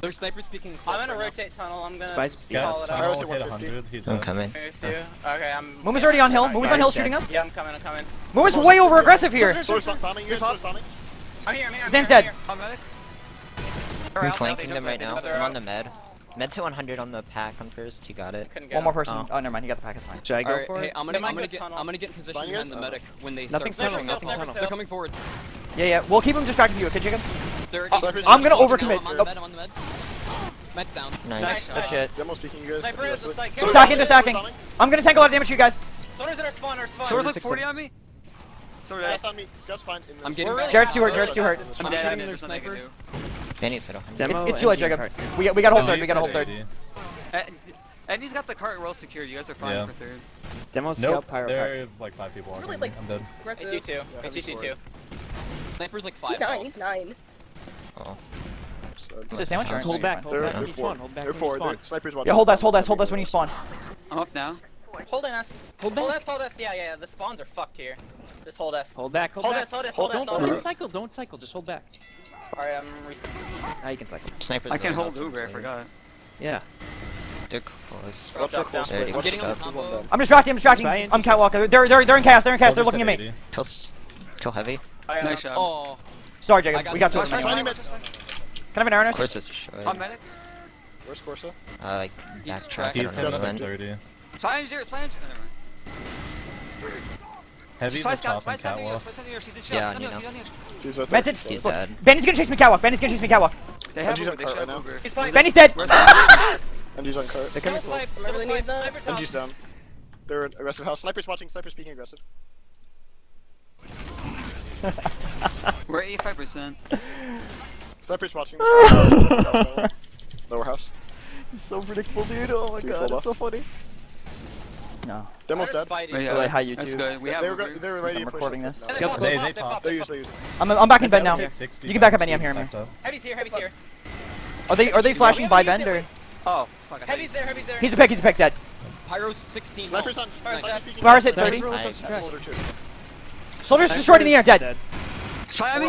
B: There's snipers speaking.
C: I'm gonna rotate tunnel. I'm gonna
A: Spice
C: call it out.
I: Hit 100. He's
D: I'm coming.
C: Okay, I'm.
E: Mooma's already on hill. Moom is on hill shooting us.
C: Yeah, I'm coming. I'm coming.
E: Moom is way over aggressive here.
C: I'm here. I'm here. Zanth
E: dead.
J: I'm
D: flanking them right now. I'm on the med. Med to 100 on the pack on first, you got it.
E: One more person.
A: Oh.
E: oh, never mind, you got the pack, it's fine.
A: Should I go
B: right,
A: for
B: hey,
A: it?
B: I'm gonna, I'm, gonna get, I'm gonna get in position behind the medic when they
A: Nothing's
B: start. Nothing's tunnel,
A: nothing's
B: tunnel. They're coming forward.
E: Yeah, yeah. We'll keep him distracted you, okay, chicken? Uh, I'm gonna overcommit.
B: Now, the med, med. Med's down.
D: Nice.
E: nice. That's it.
H: Demo speaking, you guys.
C: Sniper like,
H: they're
E: stacking, they're stacking. I'm gonna tank a lot of damage to you guys.
C: Sona's in our spawn, our spawn.
J: Sona's like 40 on me.
H: Sorry, on me. Scout's fine.
B: I'm getting
C: really
E: Jared's too hurt, Jared's too hurt.
J: I'm dead, I'm dead.
B: Sniper.
D: Danny
A: said
E: It's, it's too late, Jacob. We got, we got a
I: whole
E: third, we got
I: a
E: whole third.
J: And he's got the cart well secured. You guys are fine
I: yeah.
J: for third.
A: Demo scout
I: nope,
A: pyro.
I: There are like five people.
K: Really, like,
I: I'm dead.
C: It's you two. It's you two.
B: Sniper's like five.
K: He's nine.
B: Health.
K: He's nine.
D: Oh.
E: It's the sandwich.
A: Hold back.
H: They're four. They're four. snipers.
E: Yeah, hold us. Hold us. Hold us when you spawn.
J: I'm up now.
C: Hold us.
A: Hold back.
C: Hold us. Hold us. Yeah, yeah. The spawns are fucked here. Just hold us.
A: Hold back. Hold,
C: hold us. Hold us.
A: Hold,
C: us.
A: Don't, don't cycle. Don't cycle. Just hold back.
C: All right, I'm resetting.
A: Now you can cycle.
D: Sniper.
J: I
D: can
J: hold Uber. I forgot.
A: Yeah.
D: They're close.
C: Up, up,
D: up,
H: I'm
B: getting on.
E: I'm distracting. I'm distracting. I'm catwalker. They're they're they're in chaos. They're in chaos. They're looking at me.
D: Kill, kill heavy.
J: I
C: uh,
J: nice.
B: Oh.
E: Sorry, Jacob.
B: Got
E: we got
B: two.
E: Can I have an arrow?
D: Corsa's
J: I'm medic.
H: Where's Corsa?
D: Uh, like
B: he's
D: track.
I: He's seven
D: and
I: thirty.
J: Spy engineer. Spy engineer. Oh, never mind.
I: Heavy's
J: spy
I: top
J: spy
I: catwalk.
D: Yeah,
J: no,
D: no,
J: she's
E: Ben's
D: dead.
E: Benny's gonna chase me catwalk. Benny's gonna chase me catwalk.
J: They have
H: on cart right now.
E: Benny's dead.
H: Benji's on cart.
E: They're coming slow.
K: Really need
H: down. They're aggressive house. Sniper's watching. Sniper's peeking aggressive.
J: We're 85%.
H: Sniper's watching this. Lower house.
E: He's so predictable, dude. Oh my
H: Can god, it's so
E: funny. No.
H: Demo's dead.
C: Wait,
J: yeah.
E: Wait, hi, uh,
J: you
E: two.
J: We have
H: They're they were ready
E: I'm recording this.
C: No.
B: Scouts
I: they,
C: they pop. They
H: usually
E: I'm, I'm back in bed now.
I: 60,
E: you can back up any, I'm here.
C: Heavy's here, heavy's here.
E: Are they, are they flashing by bend or?
J: Oh, fuck.
C: Heavy's there, heavy's there.
E: He's a pick, he's a pick, dead.
B: Pyro's 16.
H: Sniper's on.
E: Pyro's hit 30. Soldier's Sniper's destroyed in the air, dead.
J: dead.
B: Fire
J: me.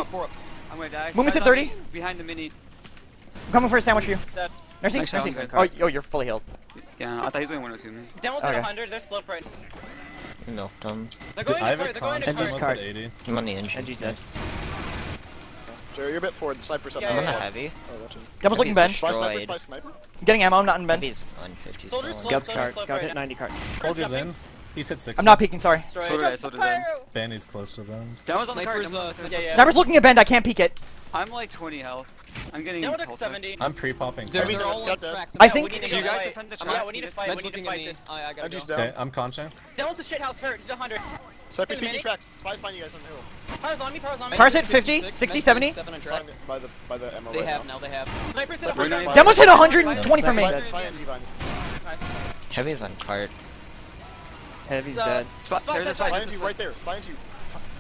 J: I'm gonna die. Movement's
E: at 30.
J: Behind the mini.
E: I'm coming for a sandwich for you.
C: Dead.
E: Nursing,
J: Next
E: nursing. Oh, oh, you're fully healed.
J: Yeah, I thought he was going 102 me.
C: Demo's
E: okay.
C: at 100, they're slow price.
D: No, done.
C: They're going to card, they're going to
I: card.
D: I'm on the engine.
A: Engine dead.
H: Jerry, you're a bit forward, the sniper's up.
C: Yeah,
D: I'm on the heavy.
H: Oh,
E: Demo's looking bench.
H: Spy sniper, spy sniper.
E: I'm getting ammo, I'm not in
C: bench.
A: Scout's
C: card,
A: scout hit 90 card.
I: Soldier's in. He's at six.
E: I'm not peeking, sorry.
C: Destroy
J: so did I, so
I: did Ben. Ben is close to Ben.
J: That was on Sniper's, the card.
B: Uh, Sniper's,
C: yeah, yeah.
E: Sniper's looking at Ben. I can't peek it.
J: I'm like 20 health. I'm getting
C: no
J: at
C: 70.
I: I'm pre-popping.
B: They're, they're all
H: like
B: tracked.
E: I think-
J: Do you guys defend the track?
C: Yeah, we need to fight, we need to fight this.
B: I, I gotta go.
I: Okay, I'm conscious.
C: That was the shithouse hurt, he's 100.
H: Sniper's peeking tracks. Spy's finding you guys on the hill.
C: Power's on me, power's on me.
E: Power's hit 50, 60, 70.
H: By the, by the ammo
B: They
H: right
B: have
H: now,
B: they have.
C: Sniper's hit 100.
E: Demo's hit 120 for me.
D: Heavy's on cart.
A: Heavy's
C: uh,
A: dead.
J: Spot,
H: spot,
J: spot,
H: spot,
J: spot,
H: you right there. Spines you.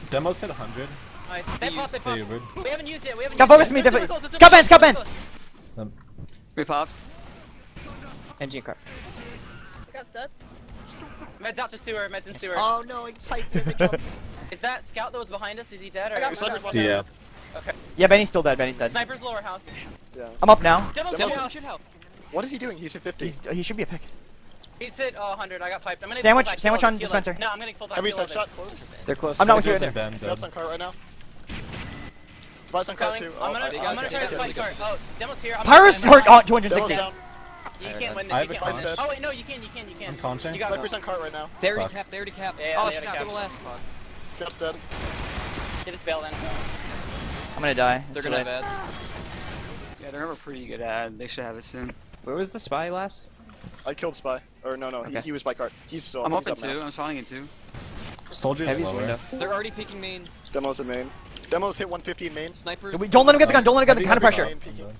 I: Demo's hit 100.
C: Nice. They bought, they
I: bought.
C: We haven't used it. We haven't
E: Scout focus me. Scout ban, scout ban.
C: Um,
J: we popped.
A: Engine car.
K: Scout's dead.
C: Med's out to sewer. Med's in sewer.
E: Oh
D: no, it's like
C: Is that scout that was behind us? Is he dead? Or
K: I got yeah.
H: Okay.
I: Yeah,
E: Benny's still dead. Benny's dead.
C: Sniper's lower house.
H: Yeah.
E: I'm up now.
C: Demo's
H: Demo's
C: house.
H: What is he doing? He's at 50.
E: He's, he should be a pick.
C: He's hit uh, 100. I got piped. I'm gonna
E: sandwich,
C: back,
E: sandwich on dispenser. Him.
C: No, I'm gonna back. Every
H: side shot close.
A: They're close.
E: I'm not with you.
H: Right
I: Ben's
H: on cart right now. Spies on cart too.
C: I'm
H: oh,
C: gonna,
H: oh,
C: I'm gonna try to fight cart. Oh, demo's here.
E: Pyro's hurt. Oh, 260.
C: You can't win this.
I: I have you
C: can't. Oh wait, no, you can, you can, you can.
I: I'm conscious.
C: You got
H: Sniper's on cart right now.
B: They already cap. They already
C: cap.
B: Oh, snap to the left.
H: Scout's dead.
C: Get his bail then.
E: I'm gonna die.
B: They're gonna have ads.
J: Yeah, they're never pretty good ad. They should have it soon.
A: Where was the spy last?
H: I killed Spy. Or no, no,
E: okay.
H: he, he, was by cart. He's still.
J: I'm
H: he's
J: up in
H: two. Now.
J: I'm spawning in two.
I: Soldiers
A: Heavy's
I: lower.
A: Window.
B: They're already peeking main.
H: Demos in main. Demos hit 150 in main.
B: Snipers.
E: Don't let him get the gun. Don't let him get the kind of pressure.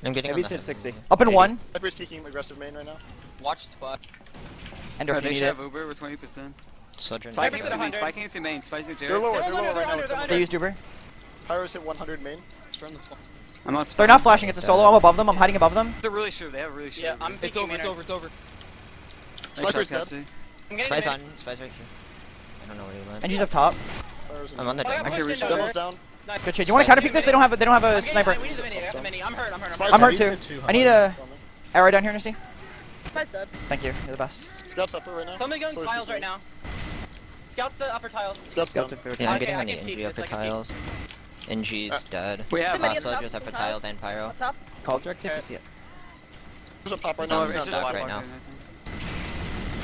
I: I'm
D: getting.
A: Heavy's hit 60.
E: Up in 80. one.
H: Snipers peeking aggressive main right now.
B: Watch Spy.
E: Ender, if you need it.
J: Uber. We're 20
D: percent.
J: Soldiers.
C: Spy
J: came main. Spy came through main. Spy's through
H: They're lower.
C: They're,
H: lower right now.
E: They used Uber.
H: Pyros hit 100 main.
J: I'm not.
E: They're not flashing. It's a solo. I'm above them. I'm hiding above them.
J: They're really sure. They have really sure.
C: Yeah, I'm.
B: It's over. It's over. It's over.
H: Sniper's dead.
D: Spy's on. Spy's right here. I don't know where he went.
E: And up top.
D: I'm on the
C: deck. I can
J: reach
C: Devil's
H: down.
E: Good shit. Do you want to counterpick this? They don't have. A, they don't have a sniper.
C: I'm hurt. I'm hurt. I'm hurt
E: too. I need a arrow down here, Nissi.
K: Spy's dead.
E: Thank you. You're the best.
H: Scout's upper right now.
C: Somebody going tiles right now. Scout's the upper tiles.
H: Scout's,
A: Scout's upper.
D: Yeah, I'm getting on the NG upper tiles. NG's uh, dead.
J: We have
D: uh, soldiers upper
K: tiles
D: and pyro.
A: Call direct you see it.
H: There's a pop right now.
C: There's a pop
H: right now.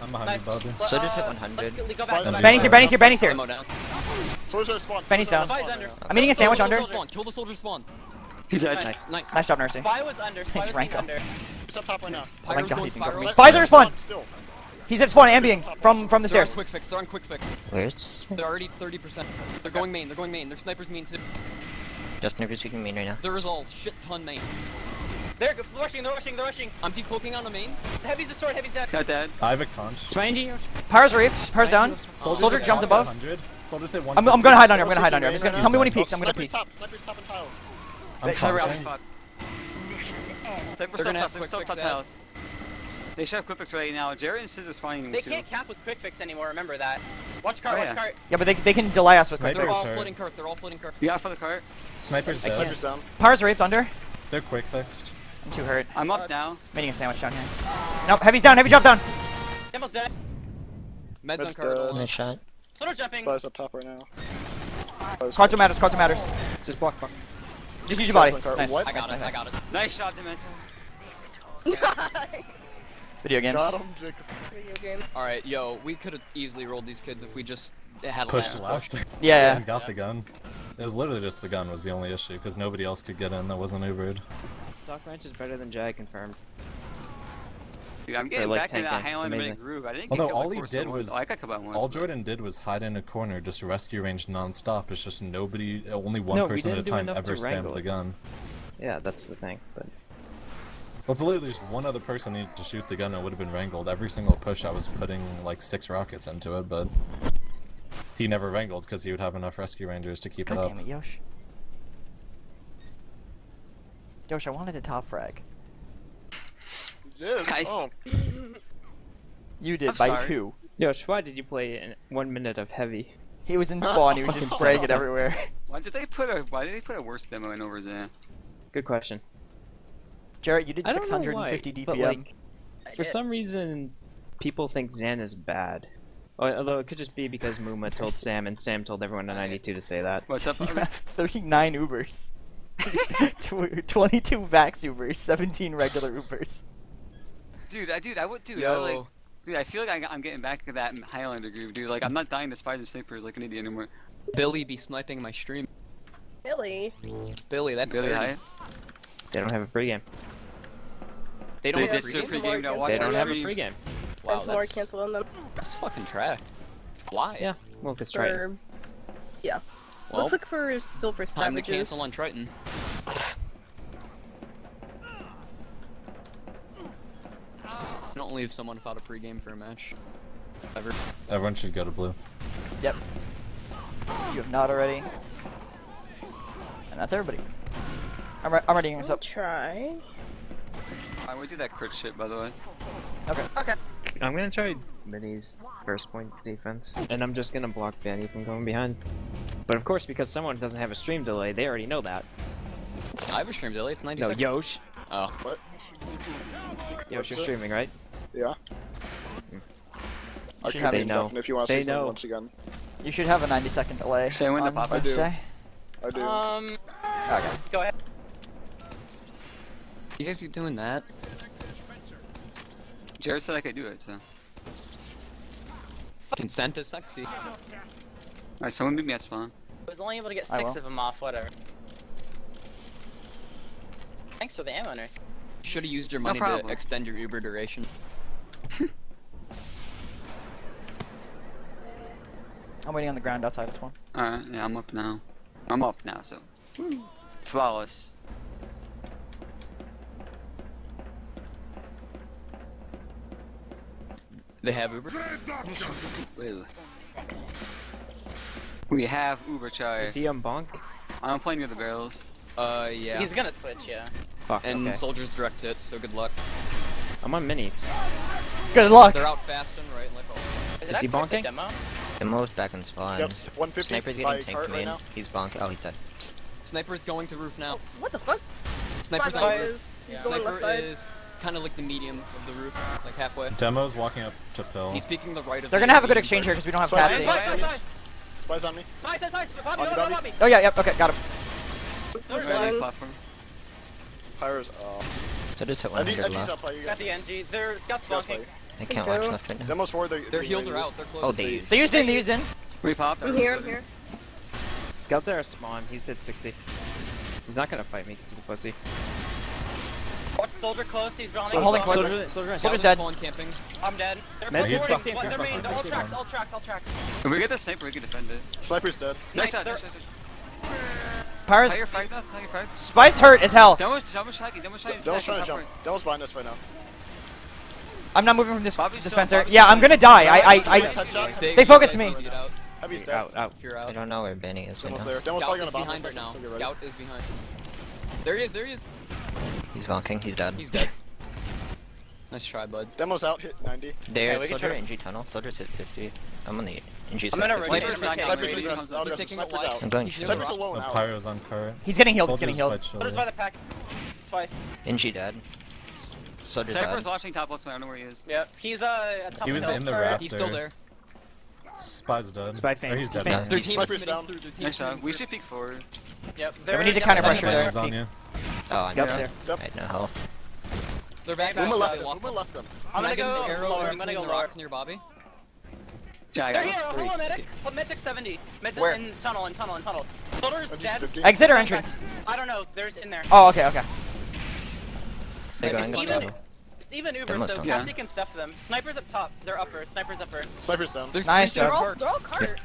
C: I'm
E: behind
C: nice.
I: you, Bobby.
D: So just hit
C: uh,
D: 100.
E: Benny's here, Benny's here, Benny's here.
H: Soldier spawn.
E: Benny's down. I'm eating a sandwich under.
B: Kill the soldier spawn.
J: He's nice.
C: nice.
B: Nice.
E: Nice job, nursing.
C: Spy was under. Spy nice,
E: Ranko.
C: Under.
H: He's up top right now.
E: Oh my god, he's been covering me. Spy's under spawn! He's at spawn, ambiing from from the
B: they're
E: stairs.
B: Quick fix. They're on quick fix.
D: Where's?
B: They're already 30%. They're going main. They're going main. Their snipers mean too.
D: Justin if you're speaking main right now?
B: There is all shit ton main.
C: They're rushing, they're rushing, they're rushing.
B: I'm decloaking on the main.
C: The Heavy's destroyed, heavy's dead.
J: Got dead.
I: I have a conch.
A: Behind.
E: Power's raped. Power's down.
I: Soldiers
E: Soldier
I: at
E: jumped above.
I: 100. Soldiers at
E: I'm, I'm gonna hide under. I'm gonna
H: Demo's
E: hide under. I'm just gonna tell me when he peeks. I'm gonna
H: Sniper's
E: peek.
H: top, sniper's top and tiles.
I: I'm
J: Sniper out
I: conching.
J: fuck.
G: Mission end.
J: Sniper
B: They're gonna have
J: still
B: quick
J: top,
B: fix
J: top tiles. They should have quick fix right now. Jared and Scissor spawning
C: They
J: too.
C: can't cap with quick fix anymore, remember that. Watch cart,
J: Oh,
C: watch
J: yeah.
C: cart.
E: Yeah, but they, they can delay us with quick
I: Sniper.
B: They're all
I: Sniper's
B: floating cart. They're all floating cart.
J: You got for the cart.
I: Sniper's
E: I
I: dead.
H: Sniper's down.
E: Power's raped under.
I: They're quick fixed.
E: I'm too hurt.
J: I'm up now.
E: Making a sandwich down here. Nope, heavy's down. Heavy drop down.
C: Demo's dead.
B: Meds on
H: Med's
B: cart.
H: dead.
B: hold on.
D: Nice shot.
C: Soldier jumping.
H: Spies up top right now. Spies-
E: Cards don't matters. Cards don't matters.
A: Just block, block.
E: Just use your body.
H: on cart.
E: Nice.
B: I got it. I got it.
J: Nice shot, Demento.
E: Video games.
H: Got him, Jacob.
K: Video game.
B: All right, yo, we could have easily rolled these kids if we just had a
I: Pushed
B: last
I: last.
E: Yeah,
I: And got the gun. It was literally just the gun was the only issue because nobody else could get in that wasn't Ubered.
A: Stock ranch is better than Jag confirmed.
J: Dude, I'm getting
A: like
J: back in that
A: tanking. It's
J: Highlander
A: amazing.
J: minute groove. I didn't
I: Although
J: get
I: all he did was-
J: Oh, I got once.
I: All
J: but-
I: Jordan did was hide in a corner, just rescue range non-stop. It's just nobody, only one
A: No,
I: person at a time ever
A: to
I: spammed
A: wrangle
I: the gun.
A: Yeah, that's the thing. But
I: Well, it's literally just one other person needed to shoot the gun and it would have been wrangled. Every single push I was putting like six rockets into it, but he never wrangled because he would have enough rescue rangers to keep
E: God
I: it up.
E: damn it, Yosh. Yosh, I wanted a top frag.
H: Yeah,
J: Guys.
H: oh.
E: You did
J: I'm
E: by
J: sorry.
E: two.
A: Yosh, why did you play in one minute of heavy?
E: He was in spawn. He was just
A: Fucking
E: spraying it everywhere.
J: Why did they put a Why did they put a worse demo in over there?
A: Good question.
E: Jarrett, you did
A: I don't know why,
E: 650
A: but,
E: DPM.
A: like, For
C: did.
A: some reason, people think Zan is bad. Oh, although it could just be because Muma told Sam, and Sam told everyone in 92 to say that.
J: What's up?
E: You
J: Armin?
E: have 39 Ubers. 22 Vax Ubers, 17 regular Ubers.
J: dude, I dude, I would dude. I
B: Yo,
J: like, dude, I feel like I, I'm getting back to that Highlander groove, dude. Like I'm not dying to spies and snipers like an idiot anymore.
B: Billy be sniping my stream.
K: Billy.
B: Billy, that's
J: Really
B: dirty.
A: They don't have a pregame.
B: They don't
J: They
B: have
J: did
B: free
J: so
B: game?
J: pregame. Now
K: They
J: watch
A: They don't have a
J: streams.
A: pregame.
B: Wow,
K: and some more
B: that's,
K: cancel on them.
B: that's fucking trash. Why?
A: Yeah, well, because Triton.
K: For... Yeah.
B: Well,
K: Let's look for silver
B: time to
K: stoppages.
B: cancel on Triton. Don't leave someone without a pregame for a match. Ever.
I: Everyone should go to blue.
E: Yep. You have not already. And that's everybody. I'm, re- I'm readying this
K: I'll try.
J: I would do that crit shit, by the way.
E: Okay.
C: Okay.
A: I'm gonna try Minnie's first point defense, and I'm just gonna block Vanny from going behind. But of course, because someone doesn't have a stream delay, they already know that.
B: I have a stream delay. It's 90
A: No,
B: seconds.
A: Yosh.
B: Oh.
H: What?
A: Yosh, you're streaming, right?
H: Yeah.
E: You
H: I
E: should
H: can
E: have
A: They know.
H: if you want to
A: They
H: say something
A: know.
H: once again.
E: You should have a 90 second delay.
J: Say when to
E: on
J: pop, I
H: do.
E: Wednesday.
H: I do.
C: Um,
E: Okay.
C: go ahead.
B: You guys keep doing that?
J: Jared said I could do it, so.
B: Consent is sexy.
J: Alright, someone meet me at spawn.
C: I was only able to get six of them off, whatever. Thanks for the ammo, nurse.
B: Should have used your
J: No
B: money to extend your Uber duration.
E: I'm waiting on the ground outside this one.
J: Alright, yeah, I'm up now. I'm up now, so. Flawless.
B: They have Uber.
J: Woo. We have Uber Chai.
A: Is he on bonk?
J: I'm playing near the barrels.
B: Uh, yeah.
C: He's gonna switch, yeah.
A: Fuck.
B: and
A: okay.
B: soldiers direct it, so good luck.
A: I'm on minis.
E: Good luck.
B: They're out fast and right, like always.
C: Did
A: Is he
C: click the
A: bonking?
C: Demo?
D: Demo's back in spawn.
H: Steps 150
D: Sniper's getting
H: cart
D: tanked
H: right
D: main.
H: now.
D: He's bonk. Oh, he's dead.
B: Sniper's going to roof now.
K: What the fuck?
B: Sniper's on
K: side
B: roof.
K: is- he's left
B: Sniper
K: side.
B: is kind of like the medium of the roof, like halfway.
I: Demo's walking up to pill.
B: He's peeking the right of
E: They're
B: the
E: gonna have a good exchange here because we don't have
H: Spies.
C: Spies, spies, spies!
H: Spies on me.
C: Spies, spies, spies! Bobby,
H: On
C: Bobby,
H: Bobby.
C: Bobby!
E: Oh yeah, yep. Okay, got him.
C: There's
J: Right,
C: one.
J: platform.
H: Pyro's. Oh.
D: So just hit
H: NG,
D: 100
H: NG's
D: left.
H: up by you
C: Got the NG. They're Scouts
H: by
C: bonking.
H: you.
D: I can't
K: Go.
D: watch left right now.
H: Demo's forward. They,
B: Their
H: they
B: heals are out. They're oh, close.
D: Oh, they used.
E: They used in. They used in.
J: We popped.
K: I'm here, I'm here.
A: Scouts are a spawn. He's hit 60. He's not gonna fight me because he's a pussy.
C: What's soldier close? He's running.
E: So I'm holding close.
A: Soldier, soldier,
E: soldier's dead.
B: Camping.
C: I'm dead. They're Med
I: he's
C: fucked. What,
I: they're.
C: All tracks, all tracks, all tracks.
J: If we get the sniper, we can defend it.
H: Sniper's dead.
J: Nice, shot. nice. Pyrus.
E: Spice hurt as hell.
J: Devil's,
H: Devil's
J: lagging,
H: trying to jump. Devil's behind us right now.
E: I'm not moving from this
J: Bobby's
E: dispenser.
J: Still,
E: yeah, I'm gonna die. I, I, I. They, focused me.
B: Out.
H: Heavy's dead.
A: Out, out.
B: Out.
D: I don't know where Benny is. Right
H: there.
B: Scout is behind right now. Scout is behind. There he is. There he is.
D: He's bonking, he's dead.
B: He's dead. nice try, bud.
H: Demo's out, hit 90.
C: There. okay,
D: soldier NG tunnel, soldier's hit 50. I'm on the NG
C: I'm gonna
D: run.
C: for
J: Sniper's
D: I'm going shield.
H: Sniper's alone.
I: Pyro's on current.
E: He's getting healed, he's getting healed.
C: Soldier's by the pack. Twice.
D: NG dead. Soldier's dead.
J: Sniper's watching top left, so I don't know where he is.
C: Yep, he's uh,
I: He was in the raft.
B: He's still there.
I: Spy's dead.
A: Spy faint.
I: Oh, he's dead.
B: Their team is
H: down.
J: Nice job. We should peek forward.
C: Yep.
E: We need to counter pressure there.
D: Oh,
A: I'm
D: yeah.
A: there.
H: Yep.
D: I had no health.
B: They're back.
H: Uma left,
B: left,
H: them. left them.
C: I'm gonna go
B: arrow.
C: I'm gonna go
B: rocks near Bobby.
J: Yeah, I got They're
C: here.
J: Three.
C: Hold on, medic. Well, medic's 70. Medic's
B: Where?
C: in tunnel, in tunnel, in tunnel.
H: Shoulder's
C: dead.
E: Exit or entrance?
C: I don't know. There's in there.
E: Oh, okay, okay.
B: Stay
D: going.
C: It's
D: even,
C: it's even Uber, so
J: yeah.
C: Can stuff them. Sniper's up top. They're upper. Sniper's upper.
H: Sniper's down.
B: There's
E: nice,
K: They're all, they're all cart.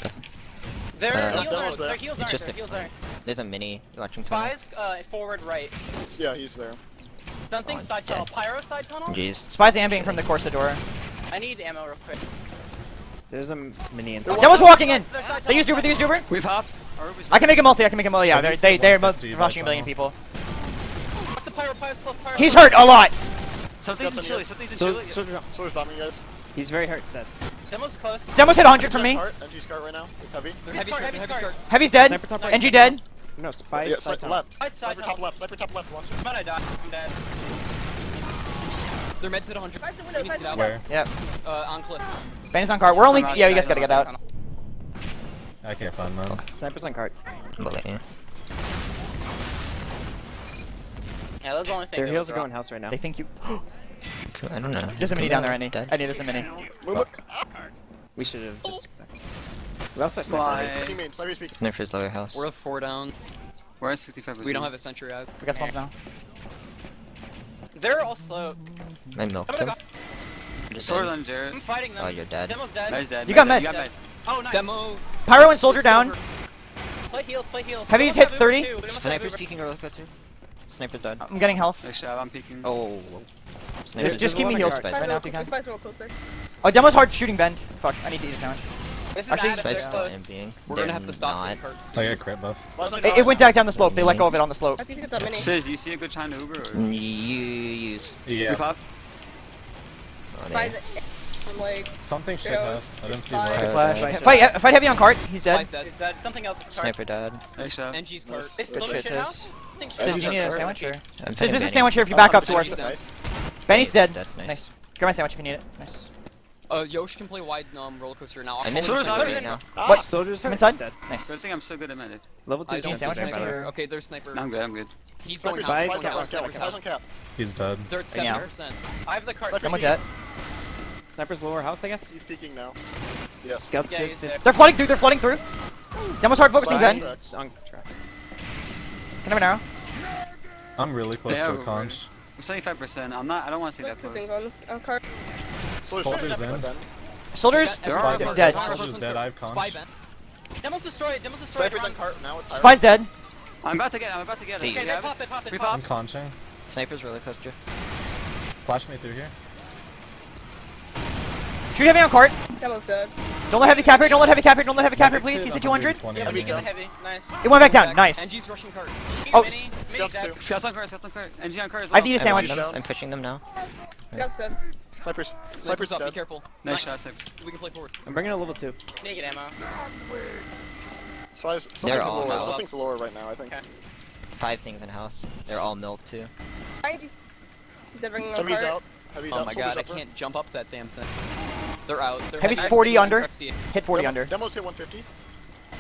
C: Their
D: uh,
C: heals aren't. Their heals aren't. Their heals aren't.
D: There's a mini electric tunnel.
C: Spy's uh, forward right.
H: Yeah, he's there.
C: Something
D: oh,
C: side
D: dead.
C: tunnel. Pyro side tunnel?
D: Jeez.
E: Spy's ambing from the Corsador.
C: I need ammo real quick.
A: There's a mini in That
E: was walking in! They used Uber, they used Uber!
J: We've hopped.
E: I can make a multi, I can make a multi. Yeah, they're, they, they're rushing a
I: million
E: people.
C: Pyro, pyro, pyro,
E: He's hurt a lot!
J: Something's in
H: Chile,
J: something's in Chile.
A: So,
H: so, bombing guys.
A: He's very hurt, dead.
C: Demo's close.
E: Demo's hit 100 from me.
H: NG's right now. Heavy.
E: Heavy's dead. NG dead.
A: No, spy,
H: yeah,
A: side, side
H: left.
C: Side, side
H: sniper top left, sniper top left. Watch it.
C: Man, I died. I'm dead.
B: They're meds at 100.
K: Find the window,
B: find
K: the
B: window.
I: Where?
E: Yep.
B: Uh, on cliff.
E: Band's on cart. We're only- yeah, you guys gotta get out.
I: I can't find mine. Okay.
A: Sniper's on cart.
C: Yeah, that's the only thing
A: Their
C: heals
A: are going house right now.
E: They think you-
D: I don't know.
E: There's a mini down there, I.
D: I
E: need this a mini.
A: We should've just-
J: Last
A: side
H: fly. Sniper. Nerf
D: is lower house.
B: We're four down.
J: We're at 65
B: We don't have a sentry out.
E: We got spawns now.
C: They're all slow.
D: I milked him.
J: Sword on Jared.
C: I'm fighting them.
D: Oh, you're dead.
C: Demo's dead.
J: Nice dead.
E: You got med.
C: Oh, nice.
B: Demo.
E: Pyro and Soldier down.
C: Play heals, play heals.
E: Heavy's hit 30.
D: Sniper's peeking or early cutter. Sniper's dead.
E: I'm getting health.
J: Nice job, I'm peeking.
D: Oh. Sniper's
E: just, just
A: give
E: me
A: heals.
E: Right now if you can. Oh, Demo's hard shooting bend. Fuck, I need to eat a sandwich.
C: This is
E: Actually,
D: Spec's
C: not
D: being,
B: We're gonna have to stop
D: not.
B: these carts.
I: I got crit buff.
E: It, it went down down the slope. They let go of it on the slope.
K: I.
J: Sis, you see a good time to Uber? Or...
D: Yes.
I: Yeah.
K: Like.
I: Something should have. I didn't see why.
E: Uh, flash. Fight, fight heavy on cart. He's dead.
B: Dead.
C: He's dead. Something else. Is cart.
D: Sniper dead.
B: NG's cart.
C: Nice.
E: It's
C: Good
E: shit,
C: says.
E: Sis, you need a sandwich here.
D: Says
E: this is a sandwich here if you back up to our.
B: Benny's dead.
H: Nice.
E: Grab my sandwich if you need it. Nice.
B: Uh, Yosh can play wide um, roller coaster now. I'll
D: I
B: missed
J: soldiers
B: soldiers.
H: Ah.
E: What?
A: Soldiers I'm
E: inside.
A: Dead.
E: Nice.
J: Good thing I'm so good at medic.
A: Level two.
B: Don't
A: sniper.
B: sniper. Okay, there's sniper.
J: No, I'm good. I'm good.
B: He's going
H: cap. He's cap.
I: He's dead.
B: Third
E: seven
B: percent.
C: I have the cart.
E: Someone dead.
A: Sniper's lower house, I guess.
H: He's peeking now. Yes.
A: Scouts
C: yeah,
E: they're flooding through. They're flooding through. Demo's hard focusing
A: then.
E: Can I have an arrow?
I: I'm really close to a conch.
J: I'm 75%. I'm not. I don't want to
K: say
J: that close.
H: Soldier's
I: in.
E: Soldier's
B: dead.
I: Soldier's dead, I have
B: cons.
C: Demo's destroyed, Demo's destroyed.
H: Sniper's on cart now with
E: Spy's dead.
J: I'm about to get I'm about to get it.
D: Okay,
C: pop, they pop, they pop.
I: I'm conching.
D: Sniper's really close to you.
I: Flash me through here.
E: Shoot heavy on cart.
K: Demo's dead.
E: Don't let heavy cap here, don't let heavy cap here, don't let heavy cap here, please. He's at 200.
C: Yeah, heavy, heavy. Nice.
E: It went back down, nice.
B: NG's rushing cart.
E: Oh,
H: Scout's
J: on cart, Scout's on cart. NG on cart as well.
E: I need a sandwich.
D: I'm pushing them now.
K: Scout's dead.
H: Snipers.
B: Snipers,
H: Snipers
B: up,
H: dead.
B: be careful.
J: Nice, nice. shot, Sniper.
B: We can play forward.
A: I'm bringing a level 2.
C: Naked ammo.
H: Five,
D: They're all
H: lower. Something's lower right now, I think.
C: Okay.
D: Five things in house. They're all milk too.
K: Is that bringing Somebody's
H: out. Heavy's
B: oh
H: out.
B: my god,
H: upper.
B: I can't jump up that damn thing. They're out. They're
E: Heavy's 40 under. Hit 40 under.
H: Demo's hit 150.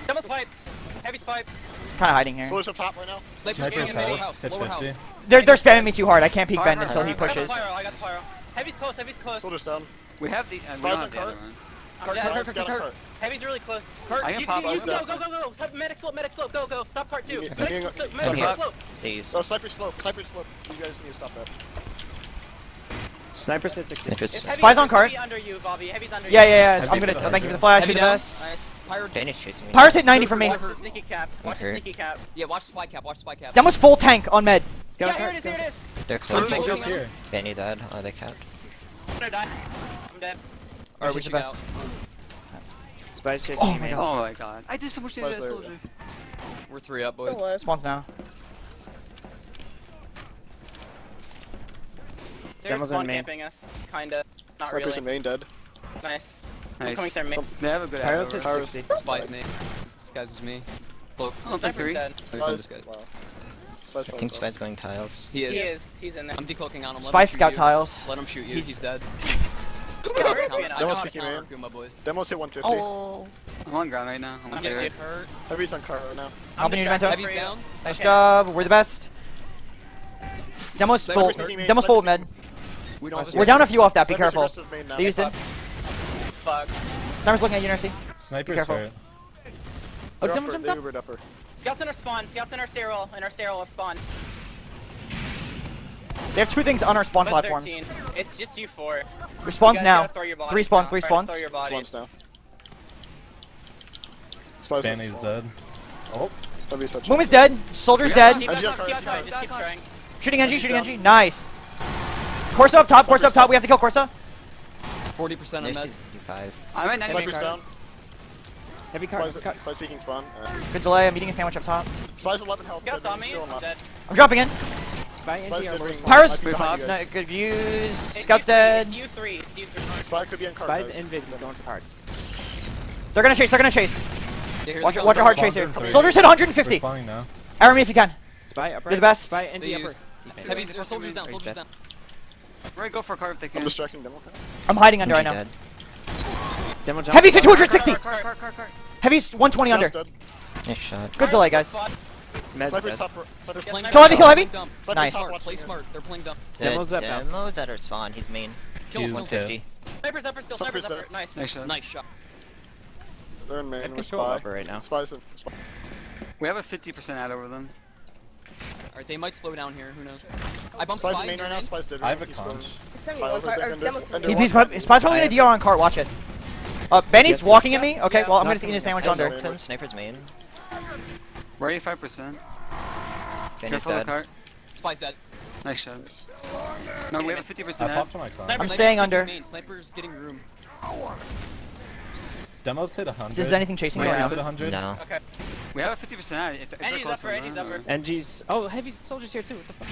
C: Demo's pipes. Heavy's pipes.
E: Kind of hiding here.
H: Solar's up top right now.
B: Sniper's
I: house.
B: house.
I: Hit 50.
B: House.
E: They're, they're spamming me too hard. I can't peek
J: bend
E: until he pushes.
C: I got the pyro. I got the pyro. Heavy's close, heavy's close.
H: Soldier's down.
J: We have the. Uh, we don't have the other one.
H: Cart.
C: Heavy's really close.
B: Cart,
J: I can
C: you,
J: pop
C: you, you, go, go, go, go. Stop, medic slope, medic slope, go, go. Stop cart two. Medic slope, medic slope.
D: Please.
H: Oh, sniper slope, sniper slope. You guys need to stop that.
A: Cypress hit 16.
E: Spies on cart.
C: Under you, Bobby. Heavy's under
E: yeah,
C: you.
E: yeah, yeah. I'm gonna
A: uh,
E: thank you for the flash.
B: Heavy does.
D: Nice. Chasing me.
E: Pirates hit 90 for me.
C: Watch the sneaky cap. Watch the sneaky cap.
B: Yeah, watch the spy cap. Watch the spy cap.
E: That was full tank on med.
A: Let's.
C: Yeah, here it is. Here it is.
D: They're
B: Soldiers
D: close.
I: Soldier's here.
D: Danny died. Oh, they capped.
C: I'm gonna die. I'm dead.
B: Alright,
E: She's
B: we
E: the
B: should
E: best.
B: out.
A: Chasing
E: Oh
A: you,
E: my.
J: Oh my god. I did so much damage to that soldier.
B: We're three up, boys.
E: Spawns now.
C: They're
A: Demos on
C: spawn
A: main.
C: camping us. Kinda. Not
H: Snipers in
C: really.
H: main dead.
C: Nice. I'm
J: Nice.
C: coming main.
J: They have a good
A: Pyros
J: aggro.
A: hit 60.
B: Spies me. Disguises me. Cloak.
J: Oh,
C: Sniper's
J: three.
C: dead.
B: Oh, he's in disguise.
H: Wow. Spies
D: I think
H: dead.
D: Spide's going tiles.
B: He is.
C: He is. He's in there.
B: I'm decloaking on him. Let
E: Spy
B: him
E: scout
B: you.
E: tiles.
B: Let him shoot you.
E: He's-
B: He's, dead.
C: Where is he?
B: I
H: Demo
B: know how to
H: speaking
B: counter
H: main.
B: you, my boys.
H: Demos hit 150.
E: Oh.
J: I'm on ground right now. I'm
C: I'm
J: on
C: gonna get hurt.
H: Heavy's on cart right now.
E: Helping you,
C: distracted
E: Demento.
C: for
B: Heavy's
C: you.
B: down.
E: Nice
C: Okay.
E: job. We're the best. Demo's
H: Sniper
E: full.
H: picking main,
E: Demo's full of
H: sniper
E: med.
B: We don't
E: We're down a few off that. Be careful.
H: aggressive main now.
E: They used it.
C: Fuck.
E: Sniper's looking at you, Nursey.
I: Sniper's
E: careful.
I: hurt.
E: Oh,
H: They're
E: someone
H: upper,
E: jumped up.
H: Ubered upper.
C: Scouts in our spawn. Scouts in our stairwell. In our stairwell of spawn.
E: They have two things on our spawn
C: Red
E: platforms.
C: 13. It's just you four.
E: Respawns
C: You guys
E: now.
C: gotta throw your bodies
E: Three spawns,
C: down.
E: three spawns.
C: Throw your body.
H: Spawns now. Spies on
I: Danny's
H: spawn.
I: dead. Oh,
H: Heavy's headshot.
E: Moom is dead. Soldier's dead.
C: Keep
H: I
C: us on
H: got
C: scout
H: card.
C: try. Just keep trying.
E: Shooting NG, shooting NG. Nice. Corsa up top, Corsa up top. We have to kill Corsa.
B: 40% on
D: There's
B: med.
D: five.
J: I'm at 90
H: Sniper's
J: card.
H: down.
A: Heavy cart.
H: Spies,
A: cart.
H: peeking spawn. Uh,
E: Good delay. I'm eating a sandwich up top.
H: spies 11 health.
C: Scouts on me.
H: still
C: I'm dead.
E: I'm dropping in.
A: Spy
H: Spies
A: NG
H: dead
A: on lower
H: ring.
A: spawn.
E: Pyros.
H: Might be
E: No, good views.
C: It's
E: Scout's
C: you
E: dead.
C: It's you three. It's you three.
H: Spy could be on cart.
A: Spies
H: guys.
A: invis is going for cart.
E: They're gonna chase. They're gonna chase.
B: Yeah, here
E: Watch,
B: they
E: watch a hard chase here. Soldiers hit 150.
I: respawning now.
E: Arrow me if you can.
A: Spy upper.
E: You're the best.
A: Spy
B: They
A: NG upper.
B: Heavy, soldiers down, soldiers down.
J: We're gonna go for a card if they can.
H: I'm distracting demo.
E: I'm hiding under right
D: NG
E: now.
A: Demo jump.
E: Heavy's hit 260.
J: Card, card, card, card.
E: Heavy's 120 under.
H: Dead.
D: Nice shot.
E: Good delay, guys.
C: Spot.
A: Med's
H: Sniper's
A: dead.
H: top. r-
B: They're playing
C: Kill
B: dumb.
E: heavy, kill heavy.
B: They're playing dumb.
H: Sniper's
E: Nice.
H: top
B: Smart, play smart. They're playing dumb.
A: Demo's up now.
D: Demo's at our spawn. He's main.
B: Kill
I: He's
B: him.
D: 150.
C: Sniper's upper still. Sniper's
H: Sniper's
C: upper. Nice.
J: Nice shot.
B: Nice shot.
H: They're in
A: I
H: main
A: have
H: with
A: control
H: spy.
A: upper right now.
H: Spies in. Spy.
J: We have a 50% ad over them.
B: Alright, they might slow down here. Who knows? I bumped
H: Spies
B: spy
H: in main right now. Spies dead.
I: I have a
H: He's
I: conch.
H: going-
K: It's 71
H: Files
K: card.
H: are
K: Or
H: under-
K: demos
H: under
K: to
E: He,
K: me.
E: he's, he's probably gonna DR on cart. Watch it. Uh, Benny's walking at me. Okay,
C: Yeah,
E: well I'm gonna just eat a sandwich
H: Yes,
E: under.
H: yes.
D: Him. Sniper's main.
J: We're 85%.
D: Danny's
J: Careful of the cart.
B: Spy's dead.
J: Nice shot. No, we have a 50%
I: I popped my conch.
B: Sniper's
E: I'm staying under.
B: main. Sniper's getting room.
I: Demos hit 100.
E: Is there anything chasing
I: Snipers
E: right
I: hit
E: now?
I: 100.
D: No.
C: Okay.
J: We have a 50% ad. If, if they're
C: And he's upper.
J: to
C: And he's
J: run, or-
C: upper.
A: NG's. Oh, heavy soldiers here too. What the fuck?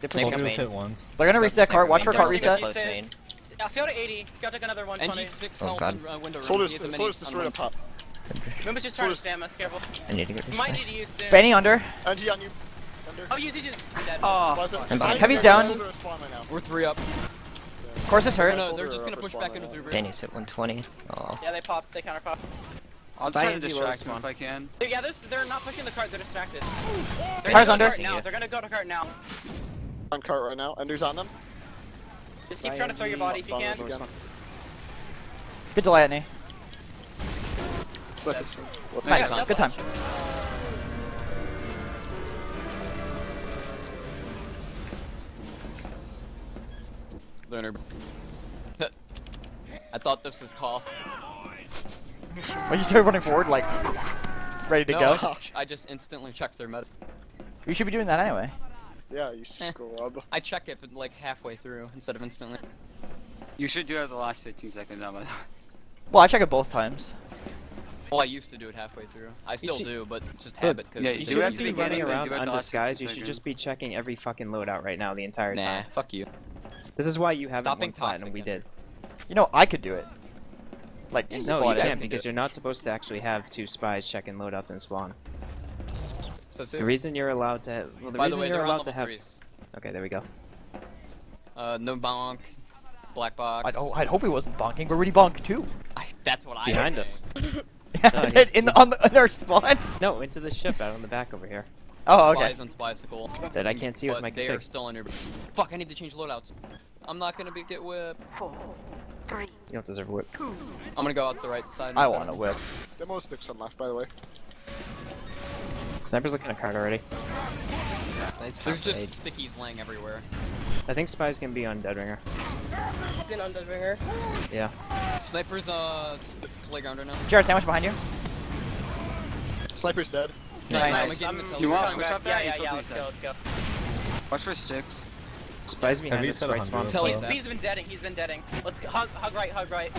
A: They're playing
D: Sniper
I: Soldiers hit once.
E: They're gonna
D: Sniper-
E: reset cart. Watch for cart
D: Demo's
E: reset.
D: Close.
C: Uh, Scout at 80. Scout took another 120.
B: NG6
D: Oh,
B: health
D: God.
B: uh, window room.
H: Soldiers.
B: He has a mini
H: Soldiers destroyed a
B: on
H: pop.
C: Moomba's just trying to spam us. Careful.
D: I need to get this
C: might need to use soon.
E: Benny under.
H: NG on you. Under.
C: Oh, use it. Use it. Dead.
J: Oh,
H: Spies in-
D: I'm
H: Spies
D: behind.
H: in
E: Heavy's down.
H: Soldier is spawn right now.
B: We're three up.
E: Of course is
B: They're
E: hurt.
B: gonna, they're just gonna push back into
H: now.
B: three bridge.
D: Danny's hit 120. Oh.
C: Yeah, they pop. They counter pop.
J: I'll
A: Spy
J: try to distract them if I can.
C: Yeah, they're, they're not pushing the cart. They're distracted.
E: Car's
C: They're gonna go to
E: under.
C: cart now. They're gonna go to cart now.
H: On cart right now. Ender's on them.
C: Just keep trying to throw your body if you can.
H: again.
E: Good delay at me.
H: Snipers.
E: Nice. Good time.
B: Learner. I thought this was cough.
E: When you start running forward, like ready to
B: No,
E: go.
B: I just, instantly checked their meta.
E: You should be doing that anyway.
H: Yeah, you eh. scrub.
B: I check it, but like halfway through instead of instantly.
J: You should do it the last 15 seconds. I'm
E: Well, I check it both times.
B: Well, I used to do it halfway through. I still
A: should-
B: do, but just
A: Look,
B: habit. Cause
J: yeah, you
A: You
J: do have
A: shouldn't
J: to
A: be
J: be
A: running
J: getting-
A: around
J: do it the last 15
A: undisguised. You should just be checking every fucking loadout right now the entire
B: Nah,
A: time.
B: fuck you.
A: This is why you haven't
B: Stop
A: won
B: being
A: platinum. We
B: Andrew.
A: did.
E: You know, I could do it. Like in
A: No, you
B: guys
A: can't
B: can
A: because you're not supposed to actually have two spies checking loadouts in spawn.
B: So,
A: The reason you're allowed to, well, the
B: By the
A: reason
B: way,
A: you're allowed to have.
B: threes.
A: Okay, there we go.
B: Uh, no bonk, black box.
E: I'd, oh, I'd hope he wasn't bonking, but Rudy bonked too.
B: I, that's what I
A: Behind us.
E: Yeah,
A: he-
E: in, on the, in our spawn.
A: No, into the ship out on the back over here.
E: Oh, okay.
B: Spies on bicycle.
A: That I can't see with my
B: they are
A: config.
B: still under. Fuck! I need to change loadouts. I'm not gonna be get whipped.
G: Four, three,
A: You don't deserve a whip.
G: two,
B: I'm gonna go out the right side.
E: I want to whip.
H: Demo sticks on left, by the way.
A: Sniper's looking at a card already.
B: There's just aid. stickies laying everywhere.
A: I think Spy's gonna be on Deadringer. He's
K: been on Deadringer.
A: Yeah.
B: Sniper's uh right now.
E: Jared, sandwich behind you.
H: Sniper's dead.
E: Nice.
B: nice.
C: I'm,
J: you want?
C: Yeah, yeah, yeah, let's go, let's go.
J: Watch for sticks.
A: Spies behind us, right spawn.
B: He's
C: been deading, he's been deading. Let's go, hug, hug right, hug right.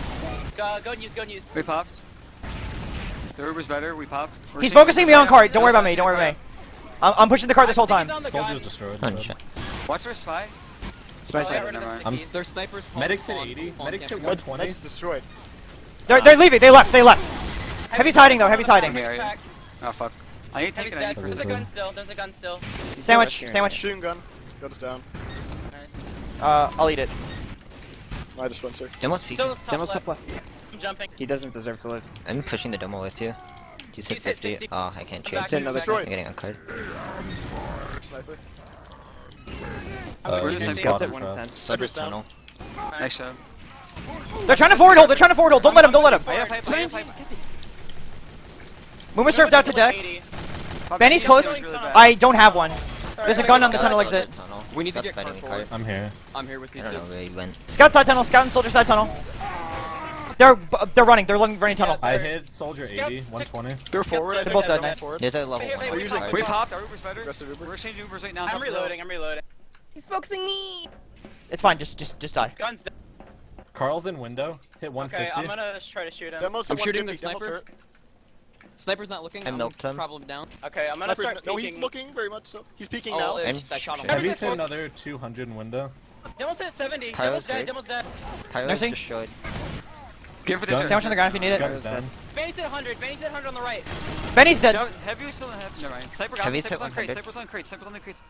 C: Go, go news, go news.
J: We popped. The Uber's better. We popped. We're
E: He's focusing me on cart. Don't worry about me. Don't worry about me. I'm, I'm pushing the cart this whole time.
I: Soldier's destroyed.
D: Oh,
J: Watch their spy.
C: Spy's
A: dead.
I: I'm
B: their snipers.
I: Medic's
B: at
I: 80. Medic's
B: at
I: 120.
H: Medic's destroyed.
E: They're they're leaving. They left. They left. Heavy's hiding though. Heavy's hiding.
J: Oh fuck. I ain't taking any.
C: There's a gun still. There's a gun still.
E: Sandwich. Sandwich.
H: Shooting gun. Gun's down.
C: Nice.
E: Uh, I'll eat it.
H: I just
D: went, sir.
C: Demo's peeking.
A: Demo's top left.
C: I'm jumping.
A: He doesn't deserve to live.
D: I'm pushing the demo with you.
C: He's hit
D: 50. Oh, I can't chase.
A: Hit another
D: I'm getting on card.
H: Sniper.
A: We're
I: just
A: at 110.
H: Cyber's
D: tunnel.
J: Nice shot.
E: They're trying to forward hold, they're trying to forward hold. Don't let him, don't let him. Mooma surfed out to deck. Benny's close. I don't have one. There's a gun on the tunnel exit.
B: We need to get
I: I'm here.
B: I'm here with you too.
E: Scout side tunnel, scout and soldier side tunnel. They're they're running. They're running running tunnel.
I: I hit soldier 80, 120.
H: They're forward.
E: They're both dead. Nice.
D: There's a level.
J: We've hopped. Our Uber's better. We're exchanging Ubers right now.
C: I'm reloading. I'm reloading.
K: He's focusing me.
E: It's fine. Just just just die.
C: Guns.
I: Carl's in window. Hit 150.
C: Okay, I'm gonna try to shoot him.
B: I'm shooting the sniper. Sniper's not looking.
D: I milked him.
B: Problem down.
C: Okay, I'm gonna start.
H: No, he's looking very much. So he's peeking
B: oh,
H: now.
B: I shot him.
D: Have
I: you hit another 200 window?
C: Demo's at 70. Demo's dead. Demo's dead.
D: Kylo's.
J: Get
I: for
J: the
E: Sandwich on the ground if you need it.
C: Benny's at 100. Benny's at 100 on the right.
E: Benny's dead.
J: Don't, still on heavy. Never mind. Sniper got Sniper's on crates. Sniper's on crates. Sniper's on the crates.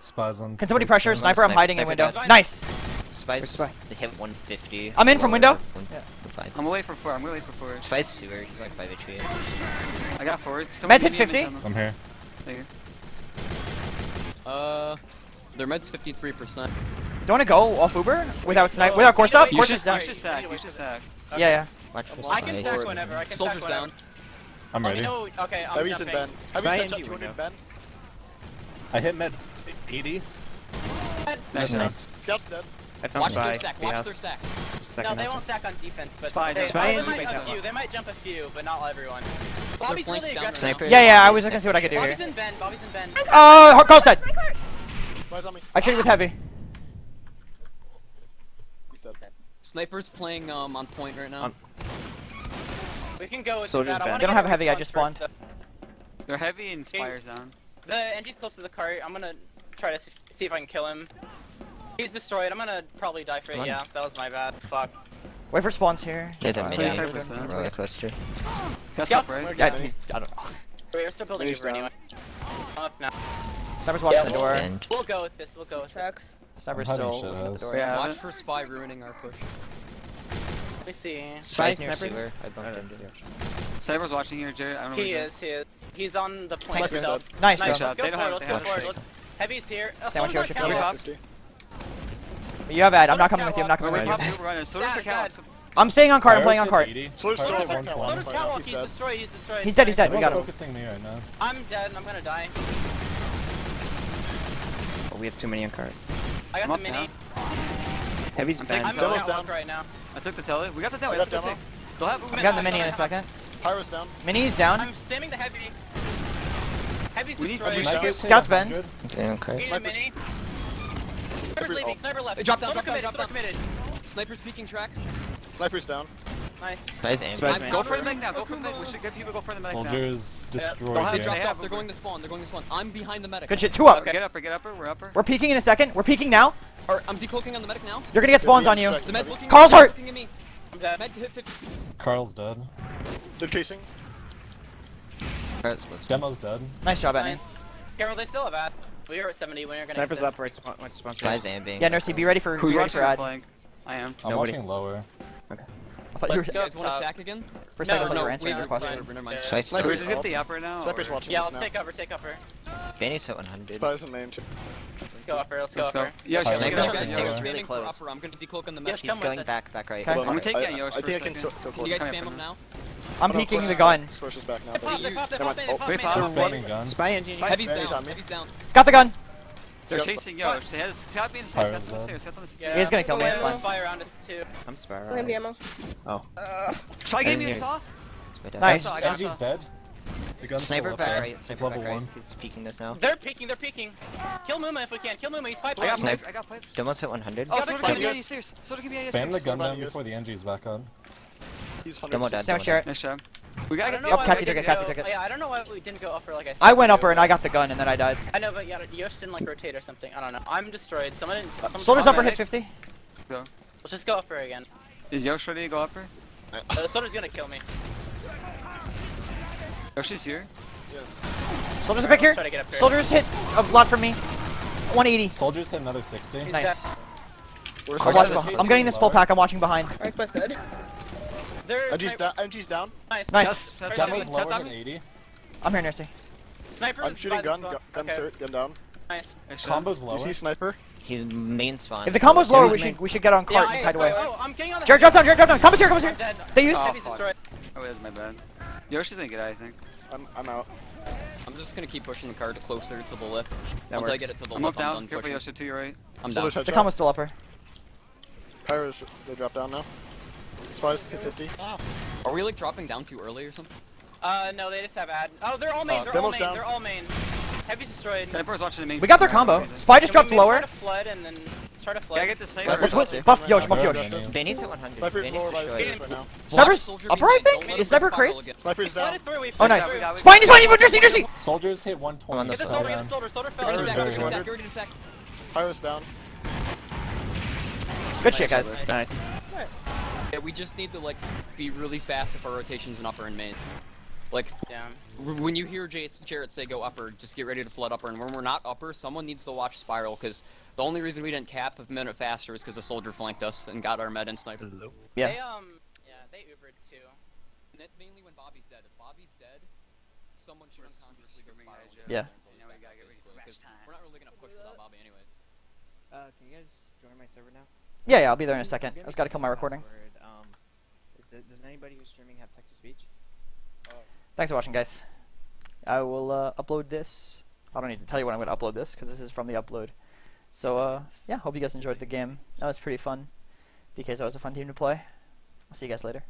I: Spies on.
E: Can somebody pressure? Sniper, I'm hiding in window. Nice.
D: Spice.
A: Spy.
D: They hit 150.
E: I'm in from window.
D: One, yeah. Five.
J: I'm away from four. I'm away from four.
D: Spice sewer. He's like five HP.
J: I got four.
E: Someone hit 50.
I: I'm here.
J: There.
B: Uh. Their med's 53%.
E: Don't wanna go off Uber? Without snipe, without course up? Course is down.
J: You should sack, you should sack.
E: Yeah, yeah.
C: I can sack whenever, I can
B: Soldier's down.
I: I'm
C: oh,
I: ready.
C: Know, okay, I'm
H: Heavy's in Ben. Heavy's
A: in
H: 200 Ben.
I: I hit med 80.
J: That's
D: nice.
H: Scout's dead.
A: I found
B: Watch
A: spy.
B: their sack, watch their sack.
C: No, they won't sack on defense, but
J: spy,
C: they, oh,
J: spy
C: oh, they, might jump a few. they might jump a few, but not everyone. Bobby's really aggressive.
E: Yeah, yeah, I was looking to see what I could do
C: Bobby's
E: here.
C: Bobby's in Ben, Bobby's in Ben.
E: Oh, Colstead!
H: Where's on me?
E: I traded with heavy.
B: Sniper's playing um, on point right now.
A: I'm...
C: We can go with
A: Soldier's
C: that.
E: They don't have heavy, I just spawned.
C: First,
J: They're heavy in fire zone.
C: The NG's close to the cart. I'm gonna try to see if I can kill him. He's destroyed. I'm gonna probably die for it. Yeah, that was my bad. Fuck.
E: Wait for spawns here.
D: Yeah, a mini. Roller coaster.
J: That's yep. up.
E: Yeah, I, I don't know.
C: Wait, we're still building
H: over
C: anyway. Fuck now.
E: Sniper's watching
C: yeah,
E: the door.
D: End.
C: We'll go with this, we'll go with
K: Trucks.
E: Sniper's still at the door.
J: Yeah.
B: Watch for Spy ruining our push.
C: We see.
D: Spy's,
A: Spy's
D: near Sewer. I bumped into him.
J: Sniper's watching here, Jerry. I don't know
C: he is, he is. He's on the point itself.
E: Nice,
C: nice
E: shot.
C: Let's go forward, let's go forward. Let's... Heavy's here. Uh,
E: Sandwich
J: here,
H: shift
E: You have ad, I'm not coming with you, I'm not coming with you. I'm staying on cart, I'm playing on cart.
C: Slur's catwalk,
H: he's
C: destroyed, he's destroyed.
E: He's dead, he's dead, we got him.
I: focusing me right now.
C: I'm dead, I'm gonna die
A: we have too many on cards.
C: I got
J: I'm
C: the mini.
J: Now.
A: Heavy's
J: I'm banned.
C: I'm
H: down
C: right now.
J: I took the telly. We got the telly.
H: I got demo.
E: I got the mini in a second.
H: Pyro's down.
E: Mini's down.
C: I'm standing the heavy. Heavy's
J: we
C: destroyed.
H: Need
E: Scout's.
D: Yeah, okay. We
C: need a. Sniper's leaving. Sniper left.
B: Drop down. Drop down. Drop down. Sniper's peeking tracks.
H: Sniper's down.
C: Nice.
D: Nice aim.
J: Go for the medic now. Go for the medic. We should get people go for the mech
I: Soldiers now. destroyed. Yeah.
J: Don't have
B: off. They're going to spawn. They're going to spawn. I'm behind the medic.
E: Good shit. Two up. Okay.
J: Get upper. Get upper. We're upper.
E: We're peeking in a second. We're peeking now.
B: Or I'm decloaking on the medic now.
E: You're gonna get spawns on you.
B: The med looking
E: Carl's hurt.
B: Looking at me.
C: I'm dead.
B: Med hit 50.
I: Carl's dead.
H: They're chasing.
I: Demo's dead.
E: Nice job, Annie.
C: General, they still have ad. We are at 70. We're gonna.
A: Sniper's up. Right sponsor.
D: Guys, aiming.
E: Yeah, Nursey, be ready for.
J: Who's
E: ready for ad?
J: I am.
I: I'm
A: Nobody.
I: watching lower.
E: Okay thought Let's you were.
C: Go.
B: You guys want to sack again?
E: For a second, no, no, you were answering your question.
B: Never mind.
J: Should I
D: start?
J: We're get the upper now.
H: Sniper's watching.
C: Yeah, let's take upper, Take upper.
D: Danny's at 100.
H: Spies in main.
C: Let's go upper. Let's, go, upper.
I: Yeah,
J: oh,
D: Sniper's
J: yeah.
D: yeah.
B: yeah. really
D: close.
B: Upper. I'm gonna decloak on the
C: map.
D: He's going back, back right.
E: Okay.
J: I'm
H: taking
J: it, Yosh.
H: I think I can.
B: Can you guys spam him now?
E: I'm
H: oh, no,
E: the gun.
H: Squish is back now.
I: They're spamming gun.
A: Spy engine.
B: Heavy's down. Heavy's down.
E: Got the gun.
J: They're chasing Yo. She has. She has me in the stairs. She has on the stairs. She has on the stairs.
C: Yeah,
E: He's gonna kill me,
C: Land
E: it's
C: will
E: fine.
C: Spy around us too.
A: I'm Spyro.
K: Land the ammo.
A: Oh.
J: Try gave me a
A: Here.
J: saw.
E: Nice.
J: I got
I: Genji's
J: saw.
I: dead. The gun's
D: Sniper
I: still up
D: back
I: there.
D: right.
I: It's
D: Sniper
I: level
D: back right.
I: one.
D: He's peeking this now.
C: They're peeking. They're peeking. Kill Muma if we can. Kill Muma. He's pipe.
J: I got
D: Snipe.
J: pipe. I got pipe.
D: Demon's hit 100.
J: Oh,
C: got
J: Soda
C: the
J: can be
C: pipe.
J: on these stairs. Soda can be on these
I: Spam the
J: stairs.
I: gun down
H: Somebody
I: before the NG's back on.
H: He's
D: Demo dead.
E: Sandwich
D: Demo
E: Jarrett.
J: Nice job. We
C: I
J: gotta
C: don't
J: get
C: know
E: Oh,
C: why
E: Kathy
C: we
E: took it,
C: didn't
E: Kathy
C: go-
E: took it.
C: Yeah, I don't know why we didn't go upper like I said.
E: I went upper and. I got the gun and then I died.
C: I know, but yeah, Yosh didn't like rotate or something. I don't know. I'm destroyed. Someone didn't. someone
E: Soldier's upper hit 50.
C: Let's just go upper again.
J: Is Yosh ready to go upper?
C: Uh, Soldier's gonna kill me.
J: Yoshi's here.
H: Yes.
E: Soldier's a pick here.
C: Try to get up here.
E: Soldier's hit a lot from me. 180.
I: Soldiers hit another 60.
C: He's
E: Nice. I'm,
H: six
E: watching
H: to
E: beh-
H: six.
E: I'm getting this full pack. I'm watching behind.
K: Alright, Spice dead.
C: There's
H: MG's down. MG's down.
C: Nice.
E: Nice.
J: That's- that's
C: First
I: Demo's
C: enemy.
I: lower than
J: down.
I: 80.
E: I'm here, Nursey.
C: Sniper.
H: I'm shooting gun.
C: spawn.
H: Gun, gun
C: okay.
H: cert. Gun down.
C: Nice.
J: Nice job.
I: Combo's
H: You
I: lower.
H: see sniper?
D: He's main spawn.
E: If the combo's
D: Yeah,
E: lower, we should we should get on cart
C: Yeah,
E: and
C: I-
E: tide away.
C: Oh, oh, I'm getting on the.
E: Jared, drop down, Jared, drop down. Combo's here, combo's
C: I'm
E: here.
C: dead.
E: They used.
J: Oh,
C: Heavy's
J: fuck. Oh, that's my bad. Yoshi's gonna get out, I think.
H: I'm, I'm out.
B: I'm just gonna keep pushing the card closer to the lip.
A: That
B: Once I get it to the
J: I'm
B: lip,
J: up down.
B: I'm done
J: Careful,
B: pushing.
J: Yoshi, to your right.
B: I'm down.
H: Soldier's
E: The
H: headshot.
E: combo's still upper.
H: Pyros, they drop down now. Spies hit 50.
B: Are we like dropping down too early or something?
C: Uh, no, they just have ad. Oh, they're all main.
H: Uh,
C: they're all main.
H: down.
C: They're all main. Heavy's destroyed.
J: Sniper's watching the main.
E: We got their combo. Spy just
C: Can
E: dropped lower.
C: Try to flood and then start a flood.
J: Gotta get the sniper.
E: Let's
H: out.
E: win. Buff Yosh, buff Yosh.
I: yeah.
D: Bane's hit 100.
H: Sniper's
D: Bane's
H: lower by his
D: destroyed.
H: right now.
E: Sniper's upper, I think? Is Sniper
B: spiral
E: crates?
H: Sniper's down.
C: it through. We
E: Oh, nice.
C: through.
E: Spine is fine, even Nursey, Nursey.
I: Soldiers hit 120.
D: On the
C: Get the soldier. Get the soldier. Soldier fell.
B: Give me a
H: Pyros
B: sec,
H: down.
B: give me a sec,
H: 100.
B: give me a sec.
H: Pyros down.
E: Good shit, guys.
A: Nice.
B: Yeah, we just need to like be really fast if our rotations in upper and main. Like
C: Down.
B: when you hear J- Jarrett say go upper, just get ready to flood upper. And when we're not upper, someone needs to watch spiral because the only reason we didn't cap a minute faster is because a soldier flanked us and got our med and sniper.
E: Yeah.
C: They um. Yeah, they Ubered too.
B: And that's mainly when Bobby's dead. If Bobby's dead, someone should unconsciously go spiral.
J: edge.
E: Yeah.
J: Now we gotta get ready for
B: Because
J: rest time.
B: we're not really gonna push without Bobby anyway.
A: Uh, can you guys join my server now?
E: Yeah, yeah, I'll be there in a second. I just gotta kill my recording.
A: Password, is does anybody who's streaming have text to speech?
E: Thanks for watching, guys. I will uh, upload this. I don't need to tell you when I'm going to upload this because this is from the upload. So, uh, yeah, hope you guys enjoyed the game. That was pretty fun. DK's always a fun team to play. I'll see you guys later.